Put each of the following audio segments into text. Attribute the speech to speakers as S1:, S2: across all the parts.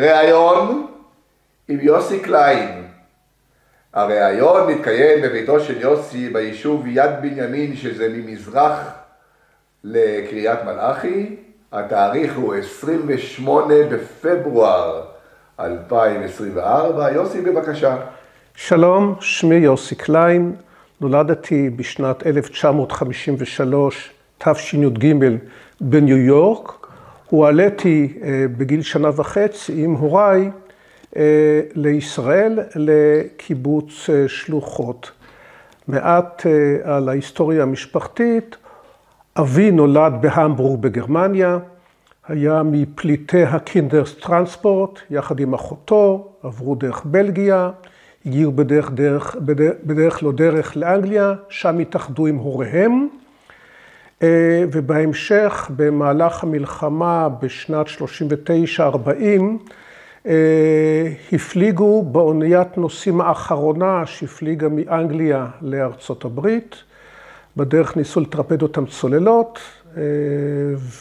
S1: ראיון עם יוסי קליין. הראיון מתקיים בביתו של יוסי ביישוב יד בנימין שזה ממזרח לקריית מלאכי. התאריך הוא 28 בפברואר 2024. יוסי בבקשה.
S2: שלום, שמי יוסי קליין, נולדתי בשנת 1953, תשי"ג, בניו יורק. הועליתי בגיל שנה וחצי עם הוריי לישראל לקיבוץ שלוחות. מעט על ההיסטוריה המשפחתית, אבי נולד בהמבורג בגרמניה, היה מפליטי הקינדרס טרנספורט, יחד עם אחותו, עברו דרך בלגיה, הגיעו בדרך, דרך, בדרך, בדרך לא דרך לאנגליה, שם התאחדו עם הוריהם, ובהמשך, במהלך המלחמה בשנת 39-40, הפליגו באוניית נוסעים האחרונה שהפליגה מאנגליה לארצות הברית. בדרך ניסו לטרפד אותם צוללות,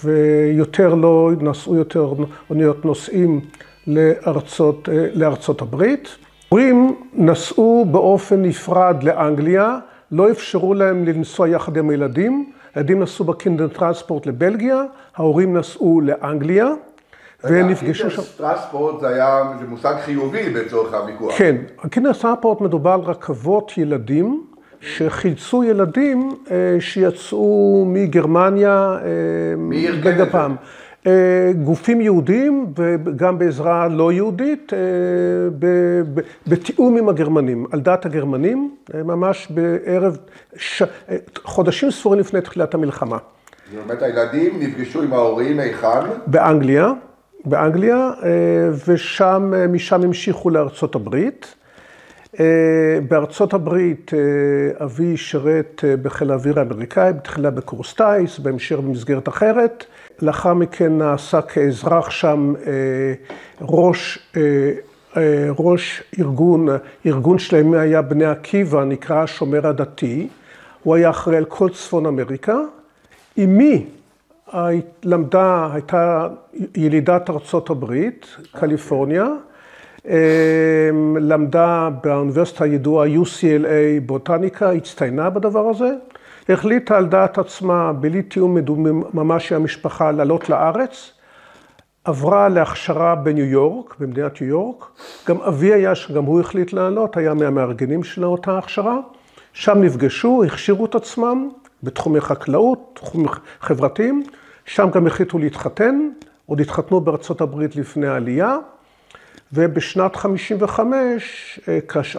S2: ויותר לא נסעו יותר אוניות נוסעים לארצות, לארצות הברית. ההורים נסעו באופן נפרד לאנגליה, לא אפשרו להם לנסוע יחד עם הילדים. הילדים נסעו בקינדר טרנספורט לבלגיה, ההורים נסעו לאנגליה, ונפגשו שם.
S1: קינדר טרנספורט זה היה, זה מושג חיובי בצורך הוויכוח.
S2: כן, הקינדר טרנספורט מדובר על רכבות ילדים. שחילצו ילדים שיצאו מגרמניה בגפם. גופים יהודים וגם בעזרה לא יהודית, בתיאום עם הגרמנים, על דעת הגרמנים, ממש בערב, חודשים ספורים לפני תחילת המלחמה.
S1: זאת אומרת, הילדים נפגשו עם ההורים היכן?
S2: באנגליה, באנגליה, ושם, משם המשיכו לארצות הברית. בארצות הברית אבי שירת בחיל האוויר האמריקאי, בתחילה בקורס טיס, בהמשך במסגרת אחרת. לאחר מכן נעשה כאזרח שם ראש, ראש ארגון, ארגון שלהם היה בני עקיבא, נקרא השומר הדתי. הוא היה אחראי על כל צפון אמריקה. אמי למדה, הייתה ילידת ארצות הברית, קליפורניה. למדה באוניברסיטה הידועה UCLA בוטניקה, הצטיינה בדבר הזה. החליטה על דעת עצמה, בלי תיאום ממש עם המשפחה, לעלות לארץ. עברה להכשרה בניו יורק, במדינת ניו יורק. גם אבי היה, שגם הוא החליט לעלות, היה מהמארגנים של אותה הכשרה. שם נפגשו, הכשירו את עצמם בתחומי חקלאות, תחומים חברתיים. שם גם החליטו להתחתן, עוד התחתנו בארצות הברית לפני העלייה. ובשנת 55,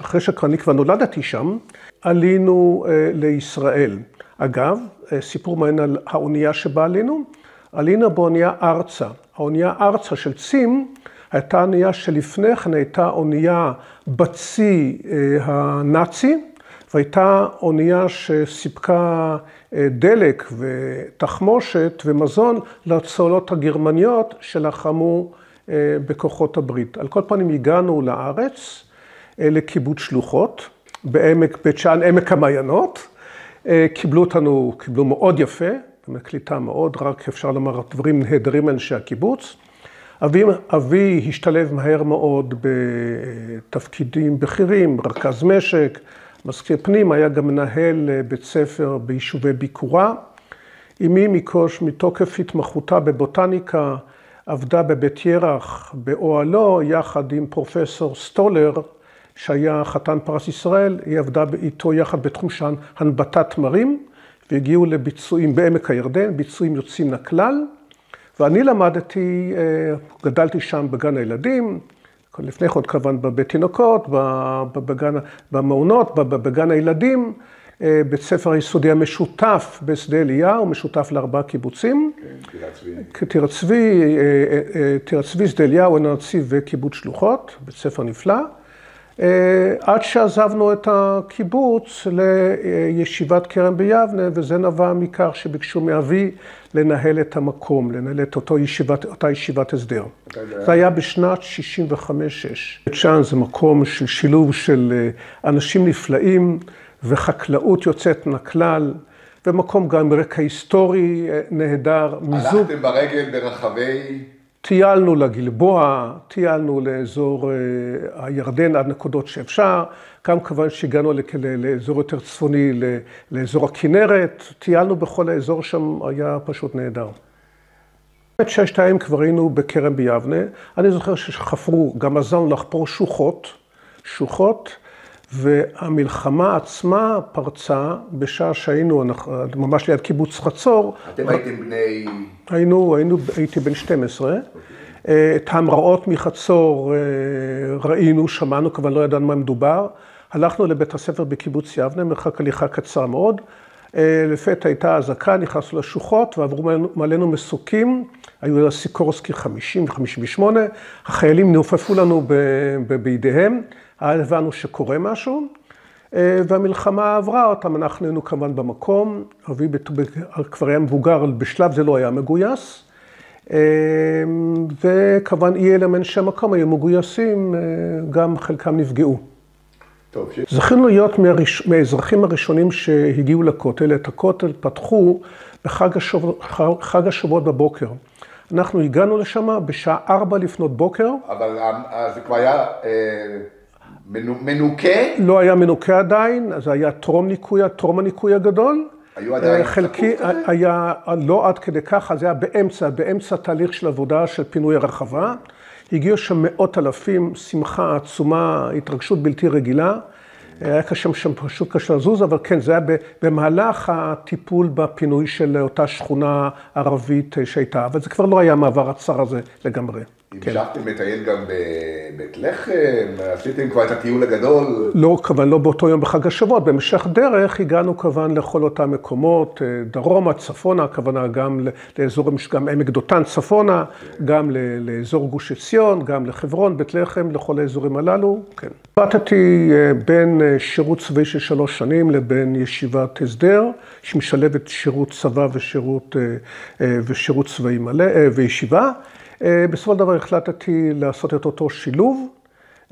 S2: אחרי שאני כבר נולדתי שם, עלינו לישראל. אגב, סיפור מעניין על האונייה שבה עלינו, עלינו באונייה ארצה. האונייה ארצה של צים הייתה אונייה שלפני כן הייתה אונייה בצי הנאצי, והייתה אונייה שסיפקה דלק ותחמושת ומזון לצוללות הגרמניות שלחמו בכוחות הברית. על כל פנים הגענו לארץ, לקיבוץ שלוחות, בעמק בית שאן, עמק המעיינות. קיבלו אותנו, קיבלו מאוד יפה, באמת קליטה מאוד, רק אפשר לומר דברים נהדרים אנשי הקיבוץ. אבי, אבי השתלב מהר מאוד בתפקידים בכירים, רכז משק, מזכיר פנים, היה גם מנהל בית ספר ביישובי ביקורה. אמי מקוש, מתוקף התמחותה בבוטניקה, עבדה בבית ירח באוהלו, יחד עם פרופסור סטולר, שהיה חתן פרס ישראל, היא עבדה איתו יחד בתחום של הנבטת תמרים, והגיעו לביצועים בעמק הירדן, ביצועים יוצאים מן הכלל. ואני למדתי, גדלתי שם בגן הילדים, לפני כן כמובן בבית תינוקות, בגן, במעונות, בגן הילדים. בית ספר היסודי המשותף בשדה אליהו, משותף לארבעה קיבוצים.
S1: כן, טירת צבי.
S2: טירת צבי, טירת צבי, שדה אליהו, עין הנציב וקיבוץ שלוחות, בית ספר נפלא. עד שעזבנו את הקיבוץ לישיבת כרם ביבנה, וזה נבע מכך שביקשו מאבי לנהל את המקום, לנהל את אותו ישיבת, אותה ישיבת הסדר. זה היה בשנת 65-6. בית שאן זה מקום של שילוב של אנשים נפלאים. וחקלאות יוצאת מן הכלל, ומקום גם רקע היסטורי נהדר.
S1: הלכתם ברגל ברחבי
S2: טיילנו לגלבוע, טיילנו לאזור אה, הירדן עד נקודות שאפשר, גם כמובן שהגענו לאזור יותר צפוני, לאזור הכנרת, טיילנו בכל האזור שם, היה פשוט נהדר. ששת הימים כבר היינו בכרם ביבנה, אני זוכר שחפרו, גם עזרנו לחפור שוחות, שוחות, והמלחמה עצמה פרצה בשעה שהיינו ממש ליד קיבוץ חצור.
S1: אתם הייתם בני...
S2: היינו, היינו, הייתי בן 12. את ההמראות מחצור אה, ראינו, שמענו, כבר לא ידענו מה מדובר. הלכנו לבית הספר בקיבוץ יבנה, מרחק הליכה קצר מאוד. אה, לפתע הייתה אזעקה, נכנסנו לשוחות ועברו מעלינו מסוקים, היו לסיקורסקי 50 ו-58, החיילים נופפו לנו בידיהם, הבנו שקורה משהו, אה, והמלחמה עברה אותם, אנחנו היינו כמובן במקום, אבי כבר היה מבוגר, בשלב זה לא היה מגויס, אה, וכמובן אי אלה מאנשי המקום היו מגויסים, גם חלקם נפגעו. טוב. זכינו להיות מהראש... מהאזרחים הראשונים שהגיעו לכותל. את הכותל פתחו בחג השבוע... חג השבועות בבוקר. אנחנו הגענו לשם בשעה ארבע לפנות בוקר.
S1: אבל אה, זה כבר היה אה, מנוקה?
S2: לא היה מנוקה עדיין, זה היה טרום ניקוי, טרום הניקוי הגדול.
S1: היו עדיין
S2: אה, חלקי, היה לא עד כדי ככה, זה היה באמצע, באמצע תהליך של עבודה של פינוי הרחבה. הגיעו שם מאות אלפים, שמחה עצומה, התרגשות בלתי רגילה. היה קשה שם פשוט קשה לזוז, אבל כן, זה היה במהלך הטיפול בפינוי של אותה שכונה ערבית שהייתה, אבל זה כבר לא היה המעבר הצר הזה לגמרי.
S1: המשכתם לטייל גם בבית לחם? עשיתם כבר את הטיול הגדול?
S2: לא, כמובן לא באותו יום בחג השבועות. במשך דרך הגענו כמובן לכל אותם מקומות, אה, דרומה, צפונה, הכוונה גם לאזור, גם עמק דותן צפונה, גם לאזור גוש עציון, גם לחברון, בית לחם, לכל האזורים הללו, כן. באתי אה, בין אה, שירות צבאי של שלוש שנים לבין ישיבת הסדר, שמשלבת שירות צבא ושירות, ושירות צבאי מלא, וישיבה. אה, בסופו של דבר החלטתי לעשות את אותו שילוב,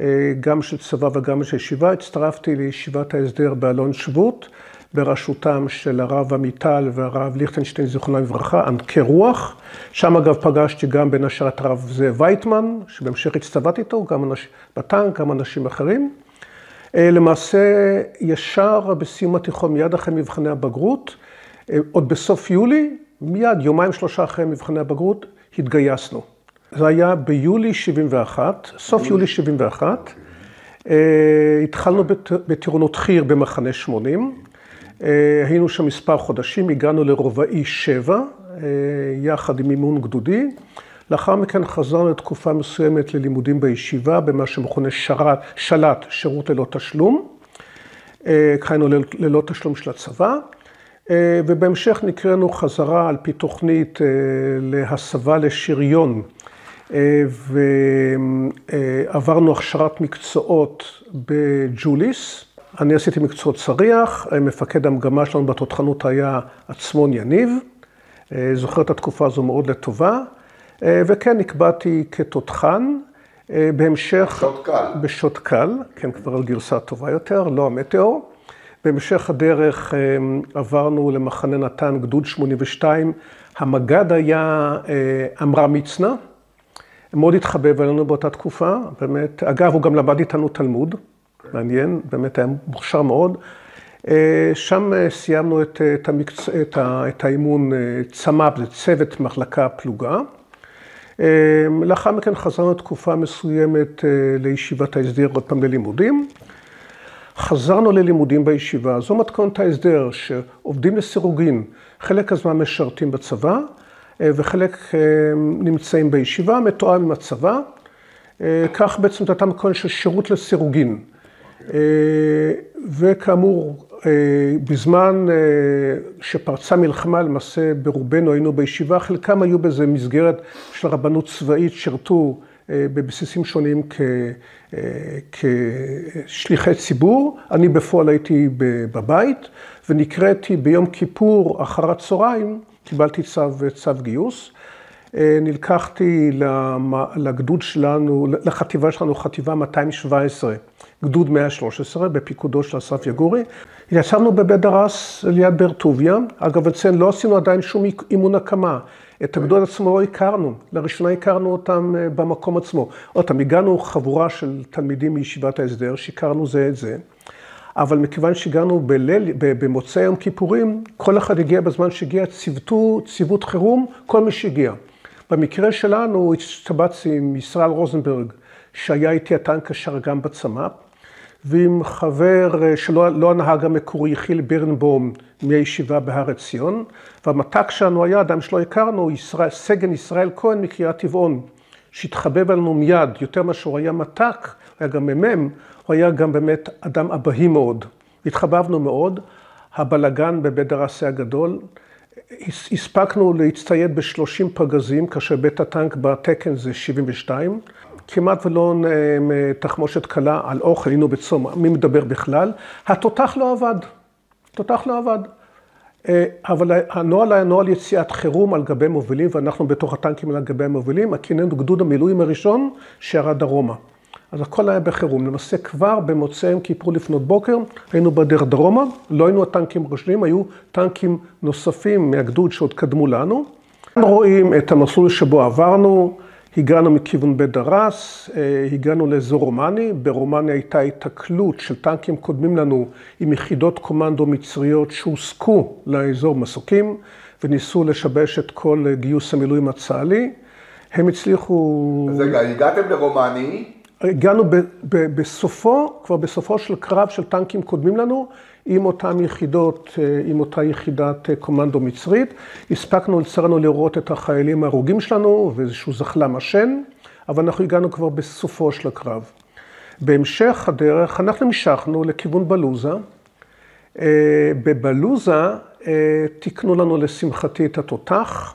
S2: אה, גם של צבא וגם של ישיבה. הצטרפתי לישיבת ההסדר באלון שבות, בראשותם של הרב עמיטל והרב ליכטנשטיין, זיכרונם לברכה, ענקי רוח. שם אגב פגשתי גם בין השאר את הרב זאב וייטמן, שבהמשך הצטוותתי איתו, גם אנשים בטנק, גם אנשים אחרים. אה, למעשה, ישר בסיום התיכון, מיד אחרי מבחני הבגרות, עוד בסוף יולי, מיד יומיים שלושה אחרי מבחני הבגרות, התגייסנו. זה היה ביולי 71, סוף יולי 71. אה, התחלנו בטירונות חי"ר במחנה 80. אה, היינו שם מספר חודשים, הגענו לרובעי 7, אה, יחד עם אימון גדודי. לאחר מכן חזרנו לתקופה מסוימת ללימודים בישיבה, במה שמכונה שרת, של"ת, שירות ללא תשלום. היינו ללא תשלום של הצבא. ובהמשך נקראנו חזרה על פי תוכנית להסבה לשריון. אה, ועברנו הכשרת מקצועות בג'וליס. אני עשיתי מקצועות צריח, מפקד המגמה שלנו בתותחנות היה עצמון יניב. אה, זוכר את התקופה הזו מאוד לטובה. אה, וכן, נקבעתי כתותחן. בהמשך...
S1: בשוט קל.
S2: בשוט קל, כן, כבר על גרסה טובה יותר, לא המטאור. בהמשך הדרך עברנו למחנה נתן, גדוד 82. המג"ד היה עמרם מצנע. מאוד התחבב עלינו באותה תקופה, באמת. אגב, הוא גם למד איתנו תלמוד, מעניין, באמת היה מוכשר מאוד. אה, שם אה, סיימנו את, אה, את, המקצ... את, ה... את האימון צמ"פ, זה צוות מחלקה פלוגה. לאחר מכן חזרנו תקופה מסוימת לישיבת ההסדר, עוד פעם ללימודים. חזרנו ללימודים בישיבה, זו מתכונת ההסדר, שעובדים לסירוגין, חלק הזמן משרתים בצבא, וחלק אה, נמצאים בישיבה, מתואם עם הצבא. אה, כך בעצם הייתה מקום של שירות לסירוגין. וכאמור, בזמן שפרצה מלחמה, למעשה ברובנו היינו בישיבה, חלקם היו באיזה מסגרת של רבנות צבאית, שירתו בבסיסים שונים כשליחי ציבור. אני בפועל הייתי בבית, ונקראתי ביום כיפור אחר הצהריים קיבלתי צו, צו גיוס. אה, נלקחתי לגדוד שלנו, לחטיבה שלנו, חטיבה 217, גדוד 113, בפיקודו של אסף יגורי. יצרנו בבית דרס ליד באר טוביה. אגב, אצלנו לא עשינו עדיין שום אימון הקמה, את הגדוד עצמו לא הכרנו, לראשונה הכרנו אותם אה, במקום עצמו. עוד פעם, הגענו חבורה של תלמידים מישיבת ההסדר, שהכרנו זה את זה, אבל מכיוון שהגענו בליל, במוצאי יום כיפורים, כל אחד הגיע בזמן שהגיע, ציוותו ציוות חירום, כל מי שהגיע. במקרה שלנו הצטבצתי עם ישראל רוזנברג, שהיה איתי הטנק אשר גם בצמ"פ, ועם חבר אה, שלא לא הנהג המקורי, חיל בירנבום, מהישיבה בהר עציון, והמת"ק שלנו היה, אדם שלא הכרנו, ישראל, סגן ישראל כהן מקריית טבעון, שהתחבב עלינו מיד, יותר מאשר הוא היה מת"ק, היה גם מ"מ, הוא היה גם באמת אדם אבהי מאוד. התחבבנו מאוד, הבלגן בבית דרסי הגדול, הספקנו להצטייד ב-30 פגזים, כאשר בית הטנק בתקן זה 72. כמעט ולא תחמושת קלה על אוכל, היינו בצום, מי מדבר בכלל? התותח לא עבד. התותח לא עבד. אה, אבל הנוהל היה נוהל יציאת חירום על גבי מובילים, ואנחנו בתוך הטנקים על גבי המובילים, הכיננו גדוד המילואים הראשון שירד דרומה. אז הכל היה בחירום. למעשה כבר במוצאי יום כיפור לפנות בוקר, היינו בדרך דרומה, לא היינו הטנקים הראשונים, היו טנקים נוספים מהגדוד שעוד קדמו לנו. רואים את המסלול שבו עברנו, הגענו מכיוון בית דרס, אה, הגענו לאזור רומני, ברומניה הייתה התקלות של טנקים קודמים לנו עם יחידות קומנדו מצריות שהוסקו לאזור מסוקים וניסו לשבש את כל גיוס המילואים הצה"לי. הם הצליחו...
S1: אז רגע, הגעתם לרומני?
S2: הגענו ב, ב, בסופו, כבר בסופו של קרב של טנקים קודמים לנו, עם אותן יחידות, אה, עם אותה יחידת אה, קומנדו מצרית. הספקנו לצערנו לראות את החיילים ההרוגים שלנו ואיזשהו זחלם עשן, אבל אנחנו הגענו כבר בסופו של הקרב. בהמשך הדרך אנחנו המשכנו לכיוון בלוזה. אה, בבלוזה תיקנו לנו לשמחתי את התותח.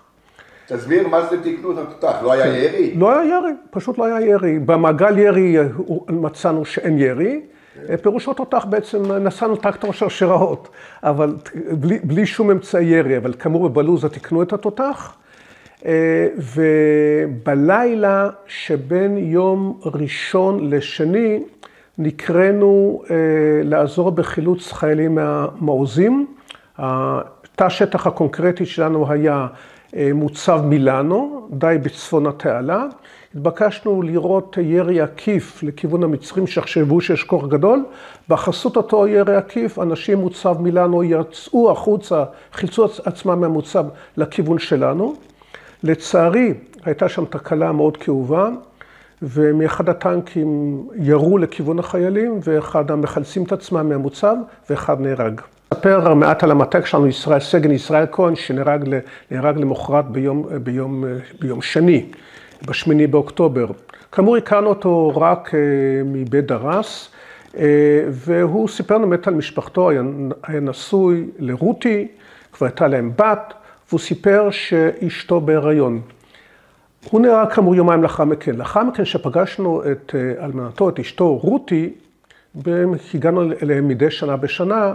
S1: תסביר מה זה תיקנו את התותח, לא היה ירי?
S2: לא היה ירי, פשוט לא היה ירי. במעגל ירי מצאנו שאין ירי. כן. פירושו תותח בעצם, נסענו טרקטור שרשראות, אבל בלי, בלי שום אמצעי ירי, אבל כאמור בבלוזה תיקנו את התותח. אה, ובלילה שבין יום ראשון לשני נקראנו אה, לעזור בחילוץ חיילים מהמעוזים. תא השטח הקונקרטי שלנו היה אה, מוצב מילאנו, די בצפון התעלה. התבקשנו לראות ירי עקיף לכיוון המצרים שיחשבו שיש כוח גדול. בחסות אותו ירי עקיף, אנשים מוצב מילאנו יצאו החוצה, חילצו עצמם מהמוצב לכיוון שלנו. לצערי, הייתה שם תקלה מאוד כאובה, ומאחד הטנקים ירו לכיוון החיילים, ואחד המחלצים את עצמם מהמוצב, ואחד נהרג. אספר מעט על המטק שלנו, ישראל, סגן ישראל כהן, שנהרג למחרת ביום, ביום, ביום שני. בשמיני באוקטובר. כאמור, הכרנו אותו רק אה, מבית דרס, אה, והוא סיפר לנו באמת על משפחתו, היה, היה נשוי לרותי, כבר הייתה להם בת, והוא סיפר שאשתו בהיריון. הוא נראה כאמור יומיים לאחר מכן. לאחר מכן, כשפגשנו את אה, אלמנתו, את אשתו רותי, הגענו אליהם מדי שנה בשנה,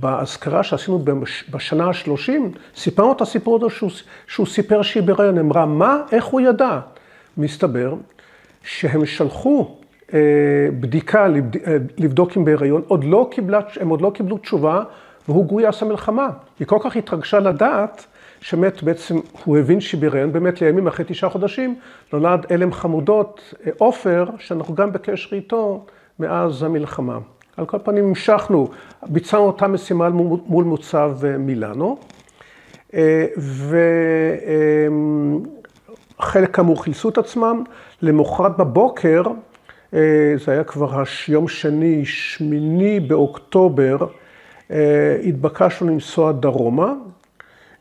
S2: באזכרה שעשינו בשנה ה-30, סיפרנו את הסיפור הזה שהוא, שהוא סיפר שהיא בהיריון. אמרה, מה? איך הוא ידע? מסתבר שהם שלחו אה, בדיקה לבד... אה, לבדוק אם בהיריון, עוד לא קיבלה, הם עוד לא קיבלו תשובה, והוא גויס המלחמה. היא כל כך התרגשה לדעת, שבאמת בעצם הוא הבין שהיא בהיריון, באמת לימים אחרי תשעה חודשים, נולד אלם חמודות, אה, עופר, שאנחנו גם בקשר איתו מאז המלחמה. על כל פנים המשכנו, ביצענו אותה משימה מול מוצב מילאנו, ו... חלק כאמור חילצו את עצמם, למחרת בבוקר, אה, זה היה כבר יום שני, שמיני באוקטובר, אה, התבקשנו לנסוע דרומה,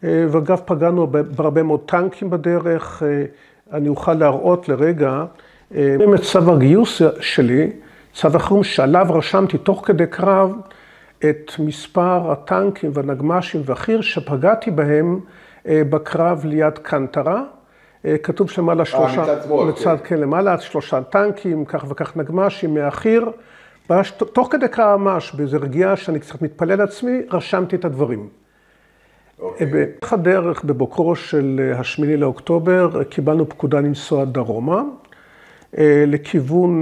S2: אה, ואגב פגענו בהרבה מאוד טנקים בדרך, אני אוכל להראות לרגע, צו הגיוס שלי, צו החירום שעליו רשמתי תוך כדי קרב את מספר הטנקים והנגמ"שים והחי"ר שפגעתי בהם בקרב ליד קנטרה. אה, כתוב שם למעלה שלושה,
S1: אה, מצד שמאל,
S2: מצד, כן. כן, למעלה שלושה טנקים, כך וכך נגמ"שים מהחי"ר. תוך כדי קרא ממש, באיזו רגיעה שאני קצת מתפלל לעצמי, רשמתי את הדברים. אוקיי. בהמשך הדרך, בבוקרו של אה, השמיני לאוקטובר, קיבלנו פקודה לנסוע דרומה, לכיוון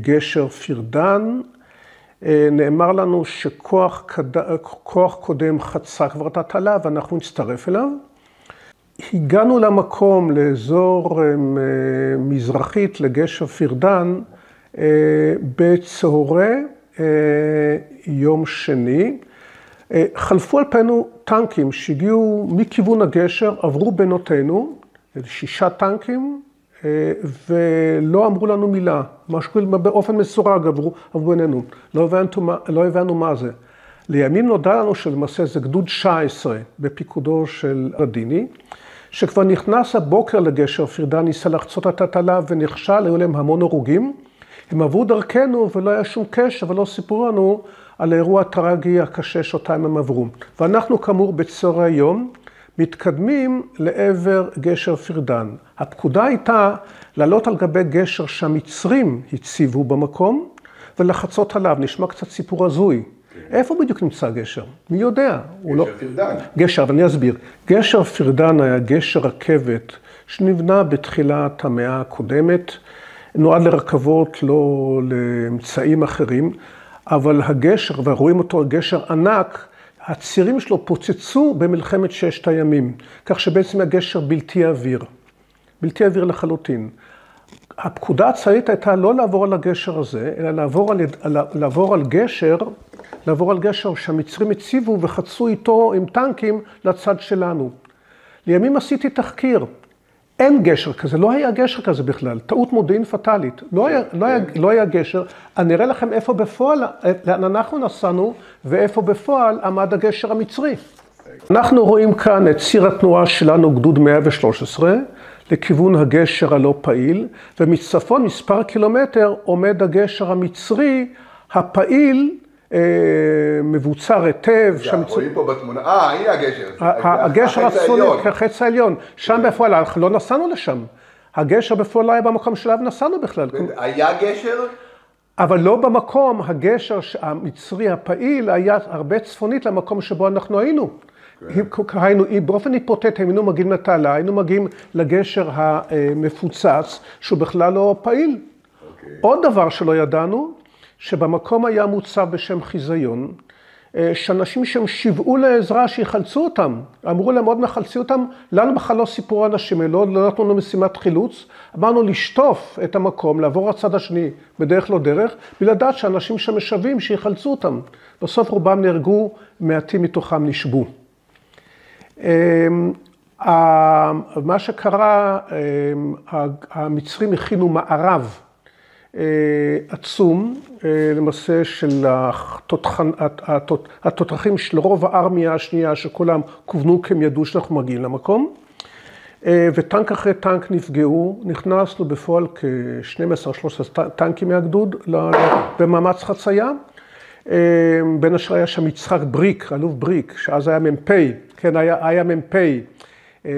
S2: גשר פירדן. נאמר לנו שכוח קד... קודם חצה כבר את התעלה ואנחנו נצטרף אליו. הגענו למקום, לאזור מזרחית לגשר פירדן, בצהרי יום שני. חלפו על פנינו טנקים שהגיעו מכיוון הגשר, עברו בינותינו, שישה טנקים, ולא אמרו לנו מילה, משהו באופן מסורג עברו, עברו בינינו, לא הבנו, לא הבנו מה זה. לימים נודע לנו שלמעשה זה גדוד 19 בפיקודו של רדיני, שכבר נכנס הבוקר לגשר פירדן, ניסה לחצות את התעלה ונכשל, היו להם המון הרוגים. הם עברו דרכנו ולא היה שום קשר ולא סיפרו לנו על האירוע הטרגי הקשה שאותם הם עברו. ואנחנו כאמור בצהרי היום מתקדמים לעבר גשר פירדן. הפקודה הייתה לעלות על גבי גשר שהמצרים הציבו במקום ולחצות עליו. נשמע קצת סיפור הזוי. כן. איפה בדיוק נמצא הגשר? מי יודע?
S1: גשר לא... פירדן.
S2: גשר, ואני אסביר. גשר פירדן היה גשר רכבת שנבנה בתחילת המאה הקודמת. נועד לרכבות, לא לאמצעים אחרים, אבל הגשר, ורואים אותו, גשר ענק, הצירים שלו פוצצו במלחמת ששת הימים, כך שבעצם הגשר בלתי אוויר, בלתי אוויר לחלוטין. הפקודה הצבאית הייתה לא לעבור על הגשר הזה, אלא לעבור על, לעבור על גשר, לעבור על גשר שהמצרים הציבו וחצו איתו עם טנקים לצד שלנו. לימים עשיתי תחקיר. אין גשר כזה, לא היה גשר כזה בכלל, טעות מודיעין פטאלית. לא היה, לא, היה, לא היה גשר. אני אראה לכם איפה בפועל, לאן אנחנו נסענו, ואיפה בפועל עמד הגשר המצרי. אנחנו רואים כאן את ציר התנועה שלנו, גדוד 113, לכיוון הגשר הלא פעיל, ומצפון מספר קילומטר עומד הגשר המצרי הפעיל מבוצר היטב.
S1: רואים פה בתמונה, אה, הנה הגשר.
S2: הגשר הסוני, החץ העליון. שם בפועל, אנחנו לא נסענו לשם. הגשר בפועל לא היה במקום שלב נסענו בכלל.
S1: היה גשר?
S2: אבל לא במקום, הגשר המצרי הפעיל היה הרבה צפונית למקום שבו אנחנו היינו. כן. היינו, באופן היפותטי, היינו מגיעים לתעלה, היינו מגיעים לגשר המפוצץ, שהוא בכלל לא פעיל. אוקיי. עוד דבר שלא ידענו, שבמקום היה מוצב בשם חיזיון, אה, שאנשים שם שיוועו לעזרה שיחלצו אותם. אמרו להם עוד מחלצי אותם, לנו בכלל לא סיפרו האנשים האלה, לא, לא נתנו לנו משימת חילוץ. אמרנו לשטוף את המקום, לעבור לצד השני בדרך לא דרך, ולדעת שאנשים שם משווים שיחלצו אותם. בסוף רובם נהרגו, מעטים מתוכם נשבו. אמ, מה שקרה, אמ, המצרים הכינו מערב עצום, אה, למעשה של התותחים של רוב הארמיה השנייה, שכולם כוונו כי הם ידעו שאנחנו מגיעים למקום. אה, וטנק אחרי טנק נפגעו, נכנסנו בפועל כ-12-13 טנקים מהגדוד במאמץ חצייה. בין השאר היה שם יצחק בריק, אלוף בריק, שאז היה מ"פ, כן, היה, היה מ"פ. אה,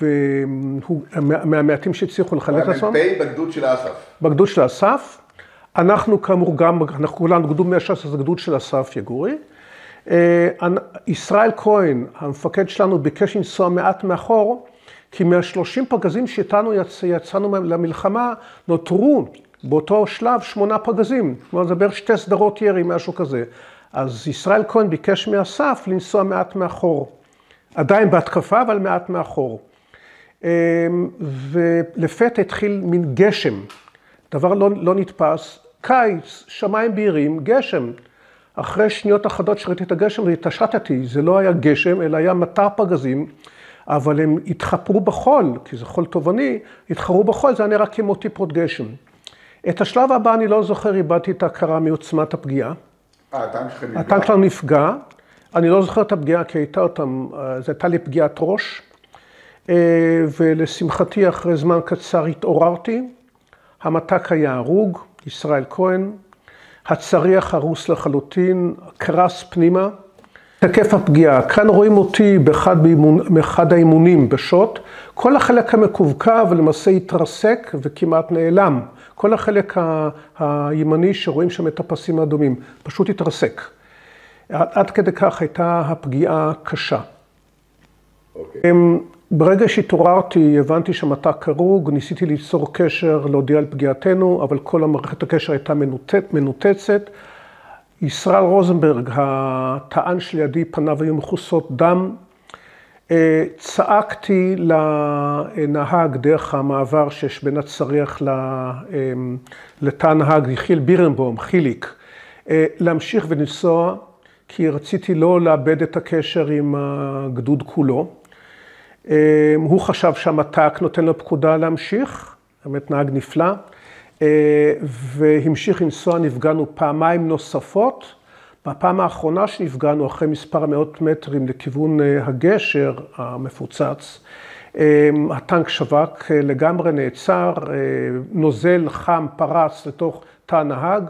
S2: והוא מהמעטים שהצליחו לחלק
S1: לעצמם. הוא היה מ"פ בגדוד של האסף.
S2: בגדוד של האסף. אנחנו כאמור גם, אנחנו כולנו גדוד 116 זה גדוד של אסף יגורי. אה, ישראל כהן, המפקד שלנו, ביקש לנסוע מעט מאחור, כי מהשלושים פגזים שאיתנו יצ... יצאנו למלחמה, נותרו באותו שלב שמונה פגזים. כלומר, זה בערך שתי סדרות ירי, משהו כזה. אז ישראל כהן ביקש מאסף לנסוע מעט מאחור. עדיין בהתקפה, אבל מעט מאחור. אמ, ולפתע התחיל מין גשם, דבר לא, לא נתפס, קיץ, שמיים בהירים, גשם. אחרי שניות אחדות שראיתי את הגשם והתעשתתי, זה לא היה גשם, אלא היה מטר פגזים, אבל הם התחפרו בחול, כי זה חול תובעני, התחרו בחול, זה היה נראה כמו טיפות גשם. את השלב הבא אני לא זוכר, איבדתי את ההכרה מעוצמת הפגיעה.
S1: אה, הטנק שלכם נפגע.
S2: הטנק שלנו נפגע. אני לא זוכר את הפגיעה כי הייתה אותם, אה, זו הייתה לי פגיעת ראש, אה, ולשמחתי אחרי זמן קצר התעוררתי, המתק היה הרוג, ישראל כהן, הצריח הרוס לחלוטין, קרס פנימה. היקף הפגיעה, כאן רואים אותי באחד, באימון, באחד האימונים בשוט, כל החלק המקווקו למעשה התרסק וכמעט נעלם. כל החלק הימני שרואים שם את הפסים האדומים, פשוט התרסק. עד כדי כך הייתה הפגיעה קשה. Okay. אוקיי. ברגע שהתעוררתי, הבנתי שהמטע הרוג, ניסיתי ליצור קשר, להודיע על פגיעתנו, אבל כל המערכת הקשר הייתה מנותצ, מנותצת. ישראל רוזנברג, הטען שלידי, פניו היו מכוסות דם. אה, צעקתי לנהג דרך המעבר שיש בין הצריח לתא הנהג, חיל בירנבום, חיליק, להמשיך ולנסוע, כי רציתי לא לאבד את הקשר עם הגדוד כולו. הוא חשב שהמת"ק נותן לו פקודה להמשיך, באמת נהג נפלא, והמשיך לנסוע, נפגענו פעמיים נוספות. בפעם האחרונה שנפגענו, אחרי מספר מאות מטרים לכיוון הגשר המפוצץ, הטנק שווק לגמרי, נעצר, נוזל חם פרץ לתוך תא הנהג,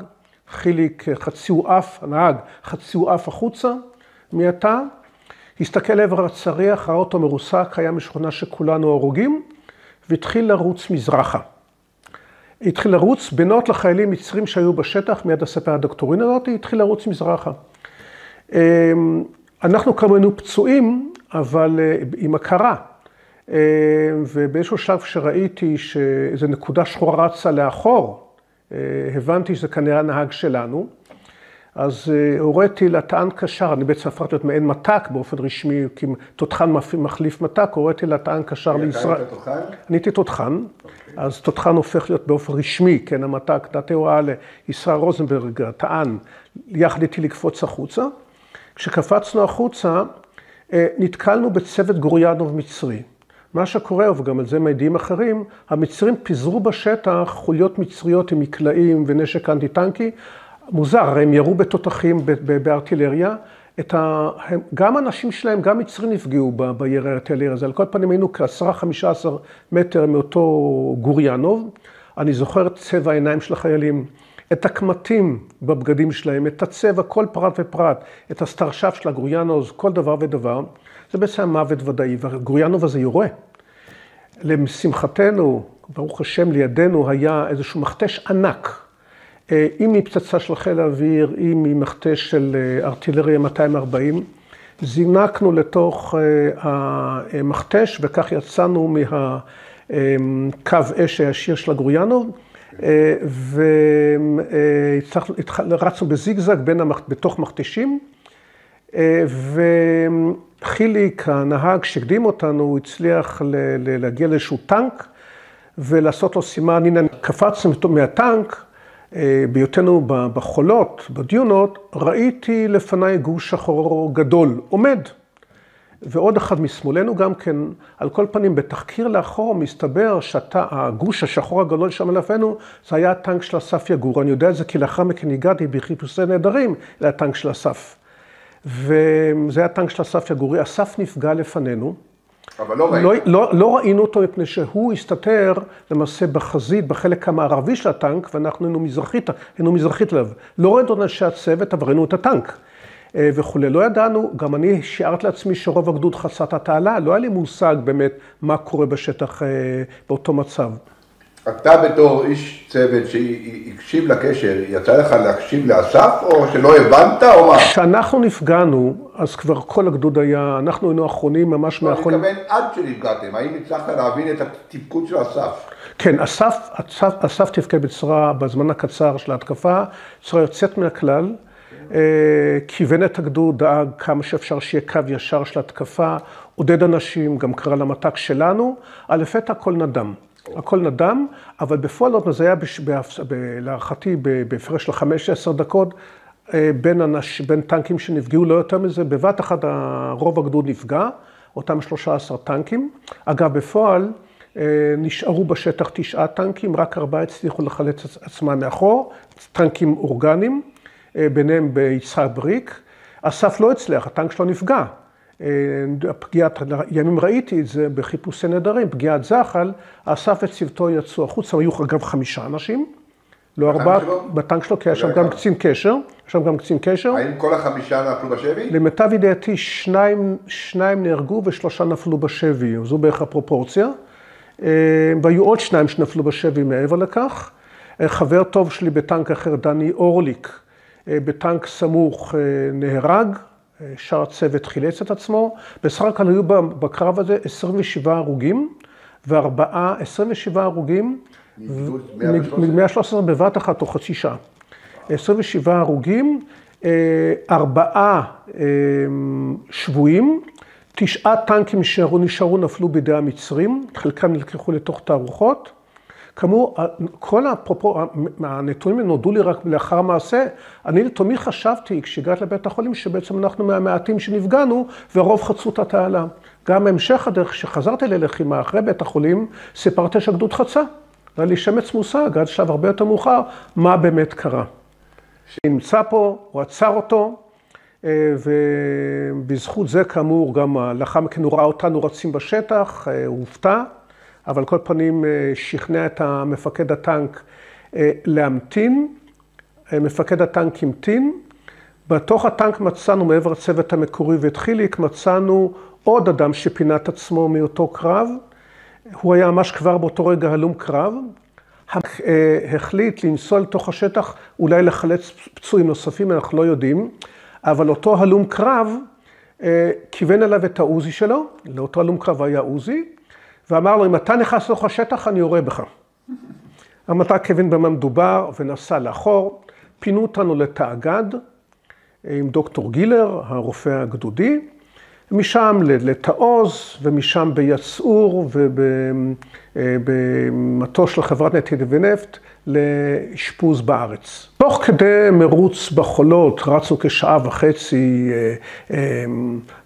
S2: חיליק חצי עף, הנהג חצי עף החוצה מהתא, הסתכל לעבר הצריח, ראה אותו מרוסק, היה משכונה שכולנו הרוגים, והתחיל לרוץ מזרחה. התחיל לרוץ בינות לחיילים מצרים שהיו בשטח, מיד הספר הדוקטורין הזאת, התחיל לרוץ מזרחה. אנחנו כמובן פצועים, אבל עם הכרה. ובאיזשהו שלב שראיתי שאיזו נקודה שחורה רצה לאחור, הבנתי שזה כנראה הנהג שלנו. אז הוריתי לטען קשר, אני בעצם הפכתי להיות מעין מת"ק באופן רשמי, כי תותחן מחליף מת"ק, הוריתי לטען קשר לישראל.
S1: אתה היית תותחן?
S2: אני הייתי תותחן, אז תותחן הופך להיות באופן רשמי, כן, המת"ק, נתתי הוראה לישראל רוזנברג, הטען, יחד איתי לקפוץ החוצה. כשקפצנו החוצה, נתקלנו בצוות גוריאנוב מצרי. מה שקורה, וגם על זה מעידים אחרים, המצרים פיזרו בשטח חוליות מצריות עם מקלעים ונשק אנטי-טנקי. מוזר, הם ירו בתותחים בארטילריה, ה... גם אנשים שלהם, גם מצרים נפגעו בירי הארטילריה הזה, על כל פנים היינו כ-10-15 מטר מאותו גוריאנוב. אני זוכר את צבע העיניים של החיילים, את הקמטים בבגדים שלהם, את הצבע, כל פרט ופרט, את הסטרשף של הגוריאנוב, כל דבר ודבר. זה בעצם מוות ודאי, והגוריאנוב הזה יורה. לשמחתנו, ברוך השם, לידינו היה איזשהו מכתש ענק. אם מפצצה של חיל האוויר, אם ממכתש של ארטילריה 240, זינקנו לתוך המכתש וכך יצאנו מהקו אש הישיר של הגוריאנוב ורצנו בזיגזג בתוך מכתשים וחיליק, הנהג שהקדים אותנו, הוא הצליח להגיע לאיזשהו טנק ולעשות לו סימן, הנה קפצנו מהטנק בהיותנו בחולות, בדיונות, ראיתי לפניי גוש שחור גדול, עומד. ועוד אחד משמאלנו גם כן, על כל פנים, בתחקיר לאחור מסתבר שהגוש השחור הגדול שם לפנינו, זה היה הטנק של אסף יגור. אני יודע את זה כי לאחר מכן הגעתי בחיפושי נהדרים לטנק של אסף. וזה היה טנק של אסף יגורי, אסף נפגע לפנינו.
S1: אבל לא ראינו.
S2: לא, לא, לא ראינו אותו מפני שהוא הסתתר למעשה בחזית, בחלק המערבי של הטנק, ואנחנו היינו מזרחית, היינו מזרחית אליו. לא ראינו את אנשי הצוות, אבל ראינו את הטנק וכולי. לא ידענו, גם אני שיערתי לעצמי שרוב הגדוד חצה את התעלה, לא היה לי מושג באמת מה קורה בשטח באותו מצב.
S1: אתה בתור איש צוות שהקשיב לקשר, יצא לך להקשיב לאסף, או שלא הבנת, או מה?
S2: כשאנחנו נפגענו, אז כבר כל הגדוד היה, אנחנו היינו האחרונים, ממש
S1: מהאחרונים. אני מתכוון עד שנפגעתם, האם הצלחת להבין את התפקוד של אסף?
S2: כן, אסף, אסף, אסף תפקד בצורה, בזמן הקצר של ההתקפה, בצורה יוצאת מן הכלל. כיוון את הגדוד, דאג כמה שאפשר שיהיה קו ישר של התקפה, עודד אנשים, גם קרא למת"ק שלנו, אבל לפתע הכל נדם. הכל נדם, אבל בפועל עוד זה היה להערכתי בהפרש של 15 דקות בין, אנש, בין טנקים שנפגעו, לא יותר מזה, בבת אחת רוב הגדוד נפגע, אותם 13 טנקים. אגב, בפועל נשארו בשטח תשעה טנקים, רק ארבעה הצליחו לחלץ עצמם מאחור, טנקים אורגניים, ביניהם ביצחק בריק. אסף לא הצליח, הטנק שלו נפגע. פגיעת, ימים ראיתי את זה בחיפושי נדרים, פגיעת זחל, אסף וצוותו יצאו החוצה, היו אגב חמישה אנשים, לא ארבעה, בטנק שלו, כי היה שם גם קצין קשר, יש שם גם קצין קשר.
S1: האם כל החמישה נפלו בשבי?
S2: למיטב ידיעתי, שניים, שניים נהרגו ושלושה נפלו בשבי, זו בערך הפרופורציה. והיו עוד שניים שנפלו בשבי מעבר לכך. חבר טוב שלי בטנק אחר, דני אורליק, בטנק סמוך נהרג, שאר הצוות חילץ את עצמו. בסך הכל היו בקרב הזה 27 הרוגים, וארבעה, 27 הרוגים, מ-113 בבת אחת או חצי שעה. 27 הרוגים, ארבעה שבויים, תשעה טנקים נשארו, נשארו נפלו בידי המצרים, חלקם נלקחו לתוך תערוכות. כאמור, כל הפרופו, הנתונים נודעו לי רק לאחר מעשה. אני לתומי חשבתי, כשהגעתי לבית החולים, שבעצם אנחנו מהמעטים שנפגענו, והרוב חצו את התעלה. גם בהמשך הדרך, כשחזרתי ללחימה אחרי בית החולים, סיפרתי שהגדוד חצה. היה לי שמץ מושג, עד שלב הרבה יותר מאוחר, מה באמת קרה. שנמצא פה, הוא עצר אותו, אה, ובזכות זה כאמור, גם לאחר מכן הוא ראה אותנו רצים בשטח, אה, הוא הופתע, אבל כל פנים אה, שכנע את המפקד הטנק להמתין. מפקד הטנק המתין. בתוך הטנק מצאנו, מעבר לצוות המקורי ואת חיליק, מצאנו עוד אדם שפינה את עצמו מאותו קרב. הוא היה ממש כבר באותו רגע הלום קרב. החליט לנסוע לתוך השטח, אולי לחלץ פצועים נוספים, אנחנו לא יודעים. אבל אותו הלום קרב אה, כיוון אליו את העוזי שלו, לאותו הלום קרב היה עוזי, ואמר לו, אם אתה נכנס לתוך השטח, אני יורה בך. המטה כיוון במה מדובר ונסע לאחור, פינו אותנו לתאגד אה, עם דוקטור גילר, הרופא הגדודי, משם לתעוז, ומשם ביצעור ובמטוש של חברת נתיבי נפט לאשפוז בארץ. תוך כדי מרוץ בחולות, רצנו כשעה וחצי, אה, אה,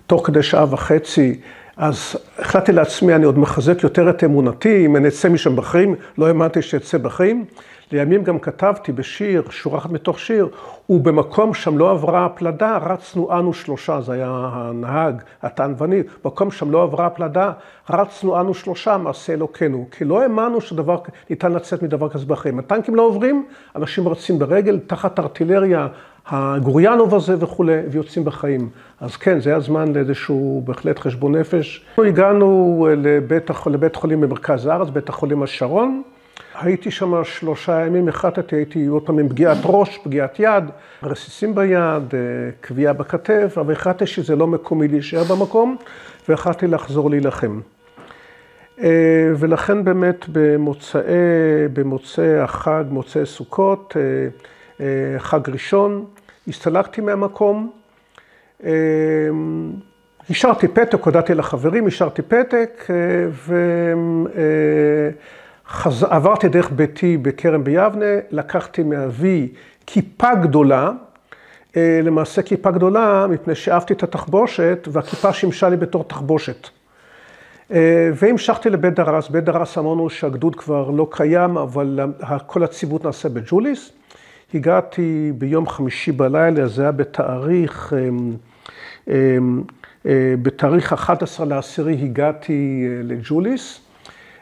S2: תוך כדי שעה וחצי, אז החלטתי לעצמי, אני עוד מחזק יותר את אמונתי, אם אני אצא משם בחיים, לא האמנתי שאצא בחיים. לימים גם כתבתי בשיר, שורה אחת מתוך שיר, ובמקום שם לא עברה הפלדה, רצנו אנו שלושה, זה היה הנהג, הטען ואני, במקום שם לא עברה הפלדה, רצנו אנו שלושה, מעשה אלוקינו. כי לא האמנו שדבר, ניתן לצאת מדבר כזה בחיים. הטנקים לא עוברים, אנשים רצים ברגל, תחת ארטילריה, הגוריאנוב הזה וכולי, ויוצאים בחיים. אז כן, זה היה זמן לאיזשהו בהחלט חשבון נפש. אנחנו הגענו לבית, לבית חולים במרכז הארץ, בית החולים השרון. הייתי שם שלושה ימים, החלטתי, הייתי עוד פעם עם פגיעת ראש, פגיעת יד, רסיסים ביד, אה, קביעה בכתף, אבל החלטתי שזה לא מקומי להישאר במקום, והחלטתי לחזור להילחם. אה, ולכן באמת במוצאי, במוצאי החג, מוצאי סוכות, אה, חג ראשון, הסתלקתי מהמקום. השארתי פתק, הודעתי לחברים, השארתי פתק, ו... חז... עברתי דרך ביתי בכרם ביבנה, לקחתי מאבי כיפה גדולה, אה, למעשה כיפה גדולה, מפני שאהבתי את התחבושת, והכיפה שימשה לי בתור תחבושת. אה, והמשכתי לבית דרס, בית דרס אמרנו שהגדוד כבר לא קיים, אבל כל הציבות נעשה בג'וליס. הגעתי ביום חמישי בלילה, זה היה בתאריך, אה, בתאריך 11 לעשירי הגעתי לג'וליס.